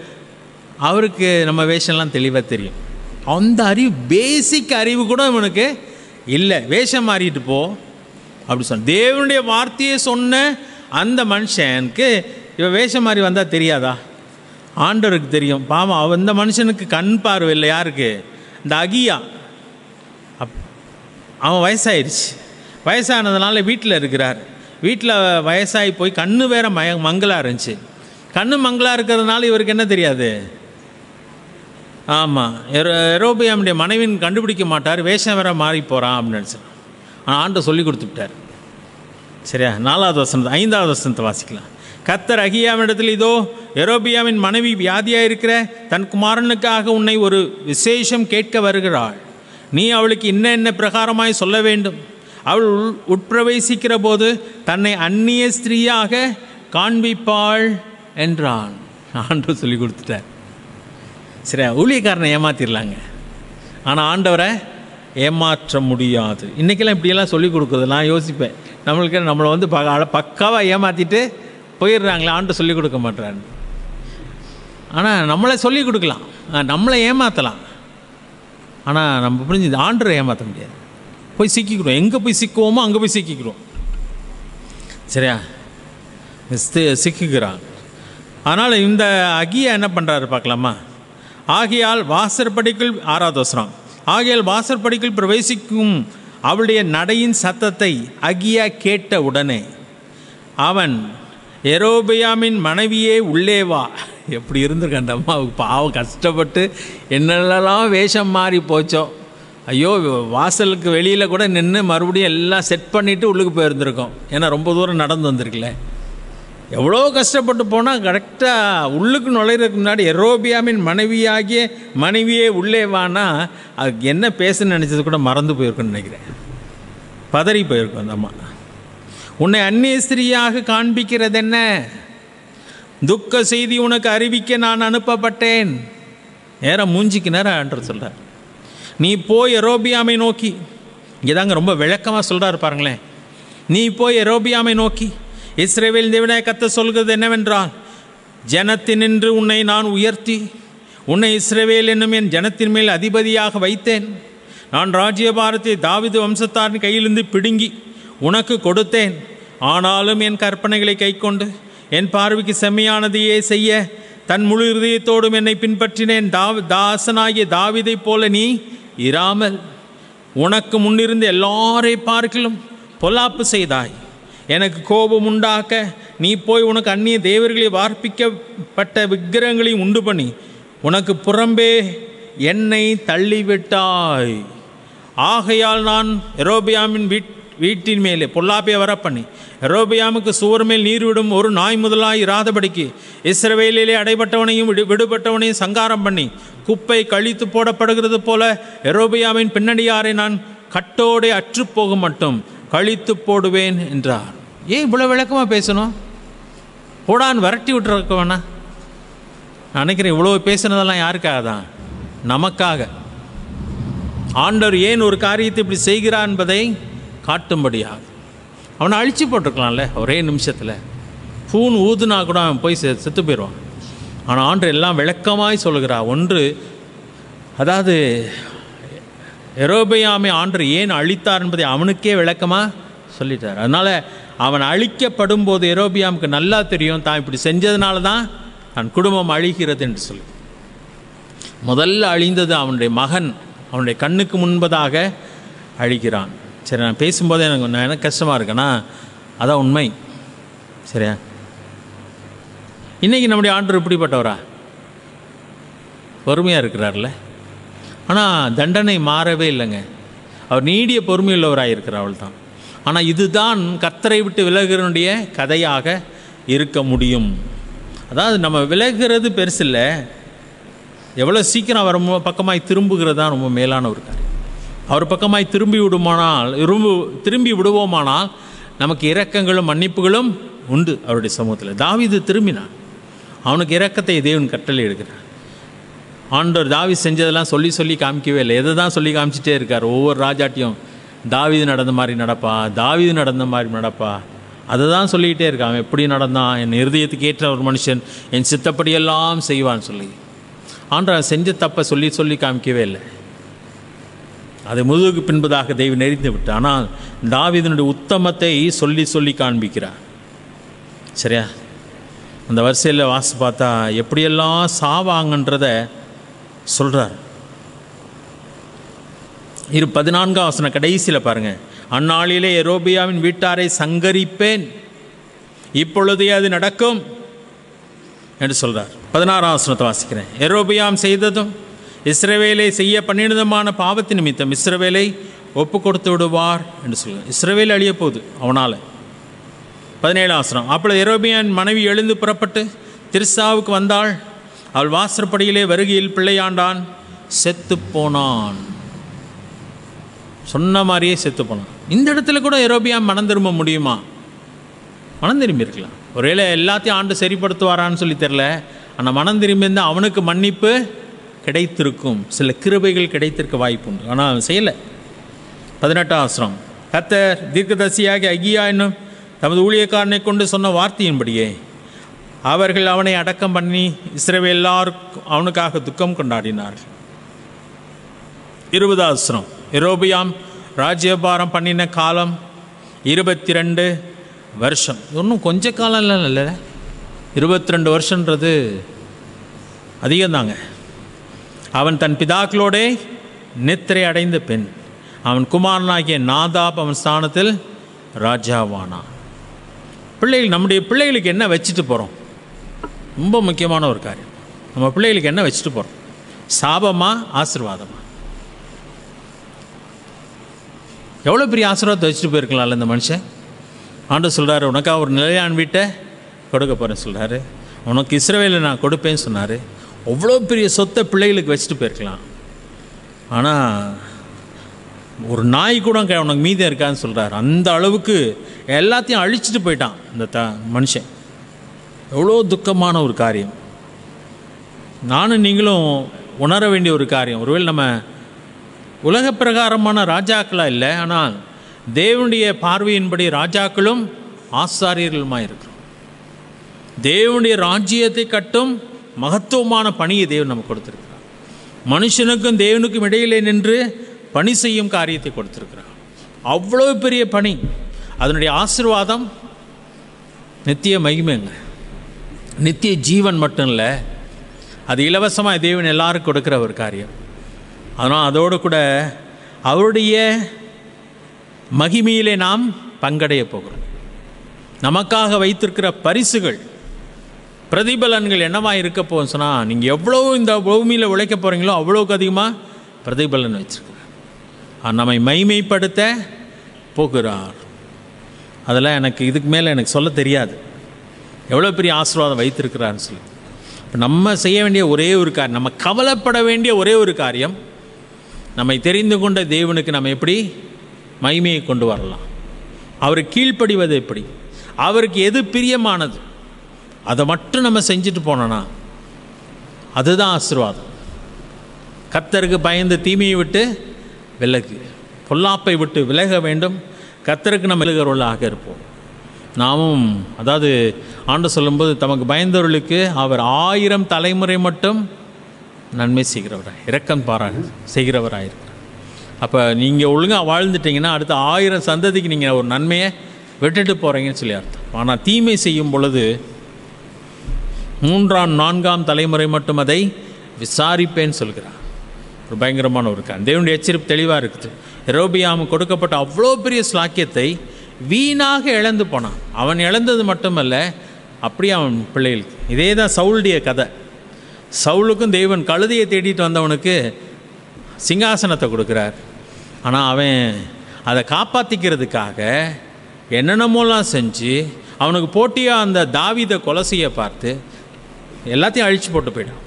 அவருக்கு நம்ம வேஷம்லாம் தெளிவாக தெரியும். அந்த அறிவு பேசிக் அறிவு கூட இவனுக்கு இல்லை. வேஷம் மாறிட்டு போ. அப்படி சொன்ன. தேவனுடைய வார்த்தையை சொன்ன அந்த மனுஷனுக்கு இவன் வேஷம் மாறி வந்தால் தெரியாதா? ஆண்டவருக்கு தெரியும். பாவம் அவ- இந்த மனுஷனுக்கு கண் பார்வை இல்லை. யாருக்கு? இந்த அகியா. அப் அவன் வயசாயிருச்சு. வயசானதுனால வீட்டில் இருக்கிறார். வீட்டில் வயசாகி போய் கண்ணு வேற மய மங்களாக இருந்துச்சு. கண்ணு மங்களாக இருக்கிறதுனால இவருக்கு என்ன தெரியாது? ஆமாம் எரோ எரோபியாமுடைய மனைவின் கண்டுபிடிக்க மாட்டார் வேஷம் வேற மாறி போகிறான் அப்படின்னு நினச்சேன். ஆனால் ஆண்டு சொல்லி கொடுத்துட்டார் சரியா? நாலாவது வசனத்தை ஐந்தாவது வசனத்தை வாசிக்கலாம். கத்தர் அகியாவிடத்தில் இதோ எரோபியாவின் மனைவி வியாதியாக இருக்கிற தன் குமாரனுக்காக உன்னை ஒரு விசேஷம் கேட்க வருகிறாள். நீ அவளுக்கு இன்ன என்ன பிரகாரமாய் சொல்ல வேண்டும். அவள் உள் உட்பிரவேசிக்கிற போது தன்னை அந்நிய ஸ்திரீயாக காண்பிப்பாள் என்றான். ஆண்டு சொல்லி கொடுத்துட்டார். சரியா ஊழியக்காரனை ஏமாத்திடலாங்க ஆனால் ஆண்டவரை ஏமாற்ற முடியாது. இன்றைக்கெல்லாம் இப்படியெல்லாம் சொல்லி கொடுக்குறது நான் யோசிப்பேன். நம்மளுக்கு நம்மளை வந்து ப பக்காவாக ஏமாற்றிட்டு போயிடுறாங்களே ஆண்டு சொல்லிக் கொடுக்க மாட்றான்னு ஆனால் நம்மளை சொல்லி கொடுக்கலாம். ஆ, நம்மளை ஏமாற்றலாம் ஆனால் நம்ம புரிஞ்சு ஆண்டரை ஏமாற்ற முடியாது. போய் சிக்கிக்கிறோம். எங்கே போய் சிக்குவோமோ அங்கே போய் சிக்கிக்கிறோம். சரியா? சிக்குகிறான். அதனால் இந்த அகியா என்ன பண்ணுறாரு பார்க்கலாமா? ஆகையால் வாசற்படிக்குள் ஆறாவது வசனம் ஆகையால் வாசற்படிக்குள் பிரவேசிக்கும் அவளுடைய நடையின் சத்தத்தை அகியா கேட்ட உடனே அவன் எரோபியாமின் மனைவியே உள்ளே வா. எப்படி இருந்திருக்க அந்த அம்மாவுக்கு பாவம் கஷ்டப்பட்டு என்னெல்லாம் வேஷம் மாறி போச்சோ. ஐயோ வாசலுக்கு வெளியில் கூட நின்று மறுபடியும் எல்லாம் செட் பண்ணிவிட்டு உள்ளுக்கு போயிருந்திருக்கோம். ஏன்னா ரொம்ப தூரம் நடந்து வந்திருக்கல எவ்வளோ கஷ்டப்பட்டு போனால் கரெக்டாக உள்ளுக்கு நுழையிறதுக்கு முன்னாடி எரோபியாமின் மனைவியாகிய மனைவியே உள்ளே வானா அதுக்கு என்ன பேசுன்னு நினச்சது கூட மறந்து போயிருக்குன்னு நினைக்கிறேன். பதறி போயிருக்கும் அந்த அம்மா. உன்னை அந்நிய ஸ்திரீயாக காண்பிக்கிறது என்ன துக்க செய்தி உனக்கு அறிவிக்க நான் அனுப்பப்பட்டேன். நேரம் மூஞ்சிக்கு நேரம் என்று சொல்கிறார் நீ போய் எரோபியாமை நோக்கி. இதாங்க ரொம்ப விளக்கமாக சொல்கிறார் பாருங்களேன். நீ போய் எரோபியாமை நோக்கி. இஸ்ரேவேல் தேவனாய கத்த சொல்கிறது என்னவென்றால் ஜனத்தினின்று உன்னை நான் உயர்த்தி உன்னை இஸ்ரேவேல் என்னும் என் ஜனத்தின் மேல் அதிபதியாக வைத்தேன். நான் ராஜ்யபாரத்தை தாவிது வம்சத்தாரின் கையிலிருந்து பிடுங்கி உனக்கு கொடுத்தேன். ஆனாலும் என் கற்பனைகளை கைக்கொண்டு என் பார்வைக்கு செம்மையானதையே செய்ய தன் முழு இருதயத்தோடும் என்னை பின்பற்றினேன். தாவ தாசனாகிய தாவிதைப் போல நீ இராமல் உனக்கு முன்னிருந்து எல்லாரை பார்க்கிலும் பொல்லாப்பு செய்தாய். எனக்கு கோபம் உண்டாக்க நீ போய் உனக்கு அந்நிய தேவர்களை வார்ப்பிக்கப்பட்ட விக்கிரகங்களையும் உண்டு பண்ணி உனக்கு புறம்பே என்னை தள்ளிவிட்டாய். ஆகையால் நான் எரோபியாமின் வீட் வீட்டின் மேலே பொல்லாப்பையை வரப்பண்ணி எரோபியாமுக்கு சுவர் மேல் நீர் விடும் ஒரு நாய் முதலாய் இராதபடிக்கு இஸ்ரவேலிலே அடைபட்டவனையும் விடு விடுபட்டவனையும் சங்காரம் பண்ணி குப்பை கழித்து போடப்படுகிறது போல எரோபியாவின் பின்னடியாரை நான் கட்டோடே அற்றுப்போக மட்டும் கழித்து போடுவேன் என்றார். ஏன் இவ்வளோ விளக்கமாக பேசணும்? போடான்னு விரட்டி விட்டுருக்க வேணா. நான் நினைக்கிறேன் இவ்வளோ பேசுனதெல்லாம் யாருக்காக தான்? நமக்காக. ஆண்டவர் ஏன் ஒரு காரியத்தை இப்படி செய்கிறா என்பதை காட்டும்படியாக. அவனை அழிச்சு போட்டிருக்கலாம்ல ஒரே நிமிஷத்தில். பூன் ஊதுனா கூட அவன் போய் செ செத்து போயிடுவான். ஆனால் ஆண்டு எல்லாம் விளக்கமாய் சொல்கிறா ஒன்று அதாவது எரோபியாமை ஆண்டு ஏன் அழித்தார் என்பதை அவனுக்கே விளக்கமாக சொல்லிட்டார். அதனால் அவன் அழிக்கப்படும் போது எரோபியாமுக்கு நல்லா தெரியும். தான் இப்படி செஞ்சதுனால தான் தன் குடும்பம் அழிகிறது என்று சொல்லி. முதல்ல அழிந்தது அவனுடைய மகன். அவனுடைய கண்ணுக்கு முன்பதாக அழிக்கிறான். சரி நான் பேசும்போது எனக்கு நான் எனக்கு கஷ்டமாக இருக்கேன்னா அதான் உண்மை. சரியா? இன்றைக்கி நம்முடைய ஆண்டர் இப்படிப்பட்டவரா? பொறுமையாக இருக்கிறார்ல. ஆனால் தண்டனை மாறவே இல்லைங்க. அவர் நீடிய பொறுமையுள்ளவராக இருக்கிறார் அவள் தான் ஆனால் இதுதான் கர்த்தரை விட்டு விலகிறனுடைய கதையாக இருக்க முடியும். அதாவது நம்ம விலகிறது பெருசு எவ்வளோ சீக்கிரம் அவர் பக்கமாய் திரும்புகிறது தான் ரொம்ப மேலான ஒரு காரியம். அவர் பக்கமாய் திரும்பி விடுமானால் விரும்பு திரும்பி விடுவோமானால் நமக்கு இரக்கங்களும் மன்னிப்புகளும் உண்டு அவருடைய சமூகத்தில். தாவிது திரும்பினான் அவனுக்கு இரக்கத்தை தேவன் கட்டளை எடுக்கிறான் ஆண்டவர் தாவி செஞ்சதெல்லாம் சொல்லி சொல்லி காமிக்கவே இல்லை. எதை தான் சொல்லி காமிச்சிட்டே இருக்கார்? ஒவ்வொரு ராஜாட்டியும் தாவீது நடந்த மாதிரி நடப்பா தாவீது நடந்த மாதிரி நடப்பா? அதை தான் சொல்லிக்கிட்டே இருக்கான். எப்படி நடந்தான்? என் இருதயத்துக்கு ஏற்ற ஒரு மனுஷன் என் சித்தப்படியெல்லாம் செய்வான்னு சொல்லி. ஆண்டா செஞ்ச தப்பை சொல்லி சொல்லி காமிக்கவே இல்லை. அது முதுகுக்கு பின்பதாக தெய்வம் நெறிந்து விட்டு ஆனால் தாவீதனுடைய உத்தமத்தை சொல்லி சொல்லி காண்பிக்கிறார். சரியா? அந்த வரிசையில் வாசி பார்த்தா எப்படியெல்லாம் சாவாங்கன்றத சொல்கிறார் இரு பதினான்காம் வசனம் கடைசியில் பாருங்க. அந்நாளிலே எரோபியாவின் வீட்டாரை சங்கரிப்பேன். இப்பொழுதே அது நடக்கும் என்று சொல்கிறார் பதினாறாம் வசனத்தை வாசிக்கிறேன். எரோபியாம் செய்ததும் இஸ்ரவேலை செய்ய பண்ணினதுமான பாவத்தை நிமித்தம் இஸ்ரவேலை ஒப்பு கொடுத்து விடுவார் என்று சொல்கிறார் இஸ்ரவேல் அழிய போகுது அவனால். பதினேழாம் வசனம் அப்பொழுது எரோபியான் மனைவி எழுந்து புறப்பட்டு திருசாவுக்கு வந்தாள். அவள் வாசற்படியிலே வருகையில் பிள்ளையாண்டான். செத்து போனான். சொன்ன மாதிரியே செத்து போனான் இந்த இடத்துல கூட எரோபியா மனம் திரும்ப முடியுமா? மனம் திரும்பி இருக்கலாம். ஒருவேளை எல்லாத்தையும் ஆண்டு சரிப்படுத்துவாரான்னு சொல்லி தெரில ஆனால் மனம் திரும்பி இருந்தால் அவனுக்கு மன்னிப்பு கிடைத்திருக்கும். சில கிருபைகள் கிடைத்திருக்க வாய்ப்பு உண்டு. ஆனால் அவன் செய்யலை. பதினெட்டாம் அவசரம் கத்தர் தீர்க்கதரிசியாகி அகியா என்னும் தமது ஊழியக்காரனை கொண்டு சொன்ன வார்த்தையின்படியே அவர்கள் அவனை அடக்கம் பண்ணி இஸ்ரவேல் எல்லாருக்கும் அவனுக்காக துக்கம் கொண்டாடினார்கள். இருபதாசிரம் எரோபியாம் ராஜ்யபாரம் பண்ணின காலம் இருபத்தி ரெண்டு வருஷம். இன்னும் கொஞ்ச காலம் இல்லை இல்லை இருபத்தி ரெண்டு வருஷன்றது அதிகம்தாங்க. அவன் தன் பிதாக்களோடே நித்திரை அடைந்த பெண். அவன் குமாரனாகிய நாதாப் அவன் ஸ்தானத்தில் ராஜாவானான் பிள்ளைகள் நம்முடைய பிள்ளைகளுக்கு என்ன வச்சுட்டு போகிறோம் ரொம்ப முக்கியமான ஒரு காரியம். நம்ம பிள்ளைகளுக்கு என்ன வச்சுட்டு போகிறோம் சாபமா ஆசீர்வாதமா? எவ்வளோ பெரிய ஆசீர்வாதத்தை வச்சுட்டு போயிருக்கலாம்ல இந்த மனுஷன்? ஆண்டு சொல்கிறாரு உனக்காக ஒரு நிலையான் வீட்டை கொடுக்க போகிறேன் சொல்கிறாரு உனக்கு இஸ்ரேவேல நான் கொடுப்பேன்னு சொன்னார். அவ்வளோ பெரிய சொத்தை பிள்ளைகளுக்கு வச்சுட்டு போயிருக்கலாம். ஆனால் ஒரு நாய் கூட உனக்கு மீதம் இருக்கான்னு சொல்கிறார் அந்த அளவுக்கு எல்லாத்தையும் அழிச்சிட்டு போயிட்டான் இந்த த மனுஷன். எவ்வளோ துக்கமான ஒரு காரியம். நானும் நீங்களும் உணர வேண்டிய ஒரு காரியம். ஒருவேளை நம்ம உலக பிரகாரமான ராஜாக்களாக இல்லை ஆனால் தேவனுடைய பார்வையின்படி ராஜாக்களும் ஆசாரியர்களுமாக இருக்கிறோம் தேவனுடைய ராஜ்யத்தை கட்டும் மகத்துவமான பணியை தேவன் நமக்கு கொடுத்துருக்கிறார். மனுஷனுக்கும் தேவனுக்கும் இடையிலே நின்று பணி செய்யும் காரியத்தை கொடுத்துருக்கிறார். அவ்வளோ பெரிய பணி. அதனுடைய ஆசிர்வாதம் நித்திய மகிமைங்க நித்திய ஜீவன் மட்டும் இல்லை அது இலவசமாக தேவன் எல்லாருக்கும் கொடுக்குற ஒரு காரியம். ஆனால் அதோடு கூட அவருடைய மகிமையிலே நாம் பங்கடைய போகிறோம். நமக்காக வைத்திருக்கிற பரிசுகள் பிரதிபலன்கள் என்னவாக இருக்க போகும் சொன்னால் நீங்கள் எவ்வளோ இந்த பூமியில் உழைக்க போகிறீங்களோ அவ்வளோக்கு அதிகமாக பிரதிபலன் வச்சுருக்கிறார். நம்மை மைமைப்படுத்த போகிறார். அதெல்லாம் எனக்கு இதுக்கு மேலே எனக்கு சொல்ல தெரியாது. எவ்வளோ பெரிய ஆசீர்வாதம் வைத்திருக்கிறான்னு சொல்லி. இப்போ நம்ம செய்ய வேண்டிய ஒரே ஒரு காரியம் நம்ம கவலைப்பட வேண்டிய ஒரே ஒரு காரியம் நம்மை தெரிந்து கொண்ட தேவனுக்கு நம்ம எப்படி? மகிமையை கொண்டு வரலாம். அவர் கீழ்ப்படிவது எப்படி? அவருக்கு எது பிரியமானது? அதை மட்டும் நம்ம செஞ்சுட்டு போனோன்னா அதுதான் ஆசீர்வாதம். கத்தருக்கு பயந்து தீமையை விட்டு விலகு பொல்லாப்பை விட்டு விலக வேண்டும். கத்தருக்கு நம்ம விலகிறவர்களாக இருப்போம். நாமும் அதாவது ஆண்டு சொல்லும்போது தமக்கு பயந்தவர்களுக்கு அவர் ஆயிரம் தலைமுறை மட்டும் நன்மை செய்கிறவராக இரக்கம் பாரா செய்கிறவராக இருக்கிறார். அப்போ நீங்கள் ஒழுங்காக வாழ்ந்துட்டீங்கன்னா அடுத்த ஆயிரம் சந்ததிக்கு நீங்கள் ஒரு நன்மையை விட்டுட்டு போகிறீங்கன்னு சொல்லி அர்த்தம். ஆனால் தீமை செய்யும் பொழுது மூன்றாம் நான்காம் தலைமுறை மட்டும் அதை விசாரிப்பேன்னு சொல்கிறார். ஒரு பயங்கரமான ஒரு காரியம் தேவனுடைய எச்சரிப்பு தெளிவாக இருக்குது. ரோபியாமு கொடுக்கப்பட்ட அவ்வளோ பெரிய ஸ்லாக்கியத்தை வீணாக இழந்து போனான். அவன் இழந்தது மட்டுமல்ல அப்படியே அவன் பிள்ளைகளுக்கு. இதே தான் சவுளுடைய கதை. சவுளுக்கும் தெய்வன் கழுதையை தேடிட்டு வந்தவனுக்கு சிங்காசனத்தை கொடுக்குறார். ஆனால் அவன் அதை காப்பாற்றிக்கிறதுக்காக என்னென்னமோலாம் செஞ்சு அவனுக்கு போட்டியாக அந்த தாவித கொலசையை பார்த்து எல்லாத்தையும் அழித்து போட்டு போயிட்டான்.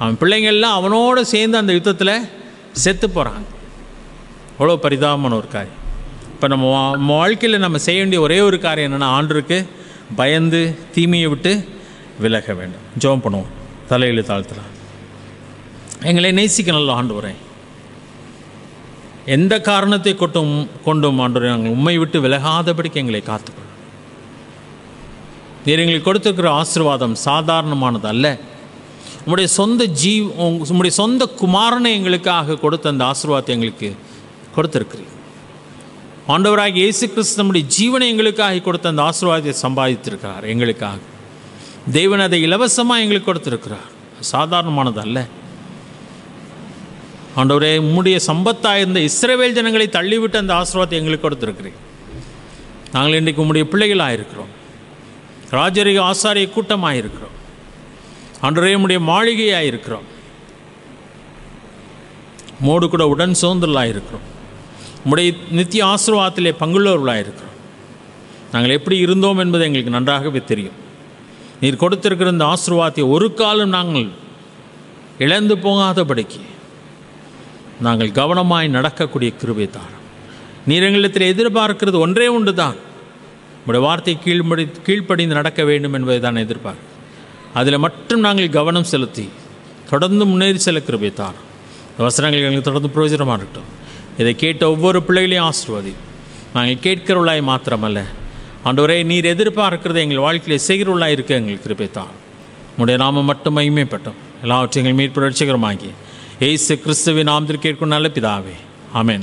அவன் பிள்ளைங்கள்லாம் அவனோட சேர்ந்து அந்த யுத்தத்தில் செத்து போகிறாங்க அவ்வளோ பரிதாபமான ஒரு காரியம். இப்போ நம்ம நம்ம வாழ்க்கையில் நம்ம செய்ய வேண்டிய ஒரே ஒரு காரியம் என்னென்னா ஆண்டருக்கு பயந்து தீமையை விட்டு விலக வேண்டும். ஜோம் பண்ணுவோம். தலையில் தாழ்த்துறான் எங்களை நேசிக்க நல்ல ஆண்டு எந்த காரணத்தை கொட்டும் கொண்டும் ஆண்டு நாங்கள் உண்மை விட்டு விலகாதபடிக்கு எங்களை காத்துக்கொள்ளும் நீர் எங்களுக்கு கொடுத்துருக்கிற ஆசீர்வாதம் சாதாரணமானது அல்ல. உங்களுடைய சொந்த ஜீவ் உங்களுடைய சொந்த குமாரனை எங்களுக்காக கொடுத்த அந்த ஆசீர்வாதத்தை எங்களுக்கு கொடுத்திருக்கிறீர். ஆண்டவராக இயேசு கிறிஸ்து நம்முடைய ஜீவனை எங்களுக்காக கொடுத்த அந்த ஆசீர்வாதத்தை சம்பாதித்திருக்கிறார் எங்களுக்காக. தேவன் அதை இலவசமாக எங்களுக்கு கொடுத்துருக்கிறார். சாதாரணமானது அல்ல ஆண்டவரே உம்முடைய சம்பத்தாக இருந்த இஸ்ரவேல் ஜனங்களை தள்ளிவிட்டு அந்த ஆசீர்வாதத்தை எங்களுக்கு கொடுத்துருக்கிறேன் நாங்கள் இன்றைக்கு உம்முடைய பிள்ளைகளாக இருக்கிறோம் ராஜரிக ஆசாரிய கூட்டமாக இருக்கிறோம் ஆண்டவரே உம்முடைய மாளிகையாக இருக்கிறோம் மோடு கூட உடன் சுதந்திரலாக இருக்கிறோம் உம்முடைய நித்திய ஆசீர்வாதத்திலே பங்குள்ளவர்களாக இருக்கிறோம் நாங்கள் எப்படி இருந்தோம் என்பது எங்களுக்கு நன்றாகவே தெரியும். நீர் கொடுத்திருக்கிற இந்த ஆசிர்வாதத்தை ஒரு காலம் நாங்கள் இழந்து போகாதபடிக்கு நாங்கள் கவனமாய் நடக்கக்கூடிய கிருபை தாரம். நீர் எங்களிடத்தில் எதிர்பார்க்கிறது ஒன்றே ஒன்று தான் உடைய வார்த்தை கீழ்படி கீழ்ப்படிந்து நடக்க வேண்டும் என்பதை தான் எதிர்பார்க்கிறேன் அதில் மட்டும் நாங்கள் கவனம் செலுத்தி தொடர்ந்து முன்னேறி செல்ல கிருபை தாரம். வசனங்கள் எங்களுக்கு தொடர்ந்து பிரயோஜனமாக இருக்கட்டும். இதை கேட்ட ஒவ்வொரு பிள்ளைகளையும் ஆசிர்வாதி நாங்கள் கேட்கிறவளாய் மாத்திரமல்ல ஆண்டவரே நீர் எதிர்பார்க்கிறது எங்கள் வாழ்க்கையிலே செய்கிறவளாய் இருக்க எங்களுக்கு கிருபை உடைய நாமம் மட்டும் மகிமைப்பட்டோம். எல்லாவற்றையும் எங்கள் மீட்பு ரட்சிகரமாகி ஏசு கிறிஸ்துவின் நாமத்தில் கேட்கும் நல்ல பிதாவே. ஆமேன்.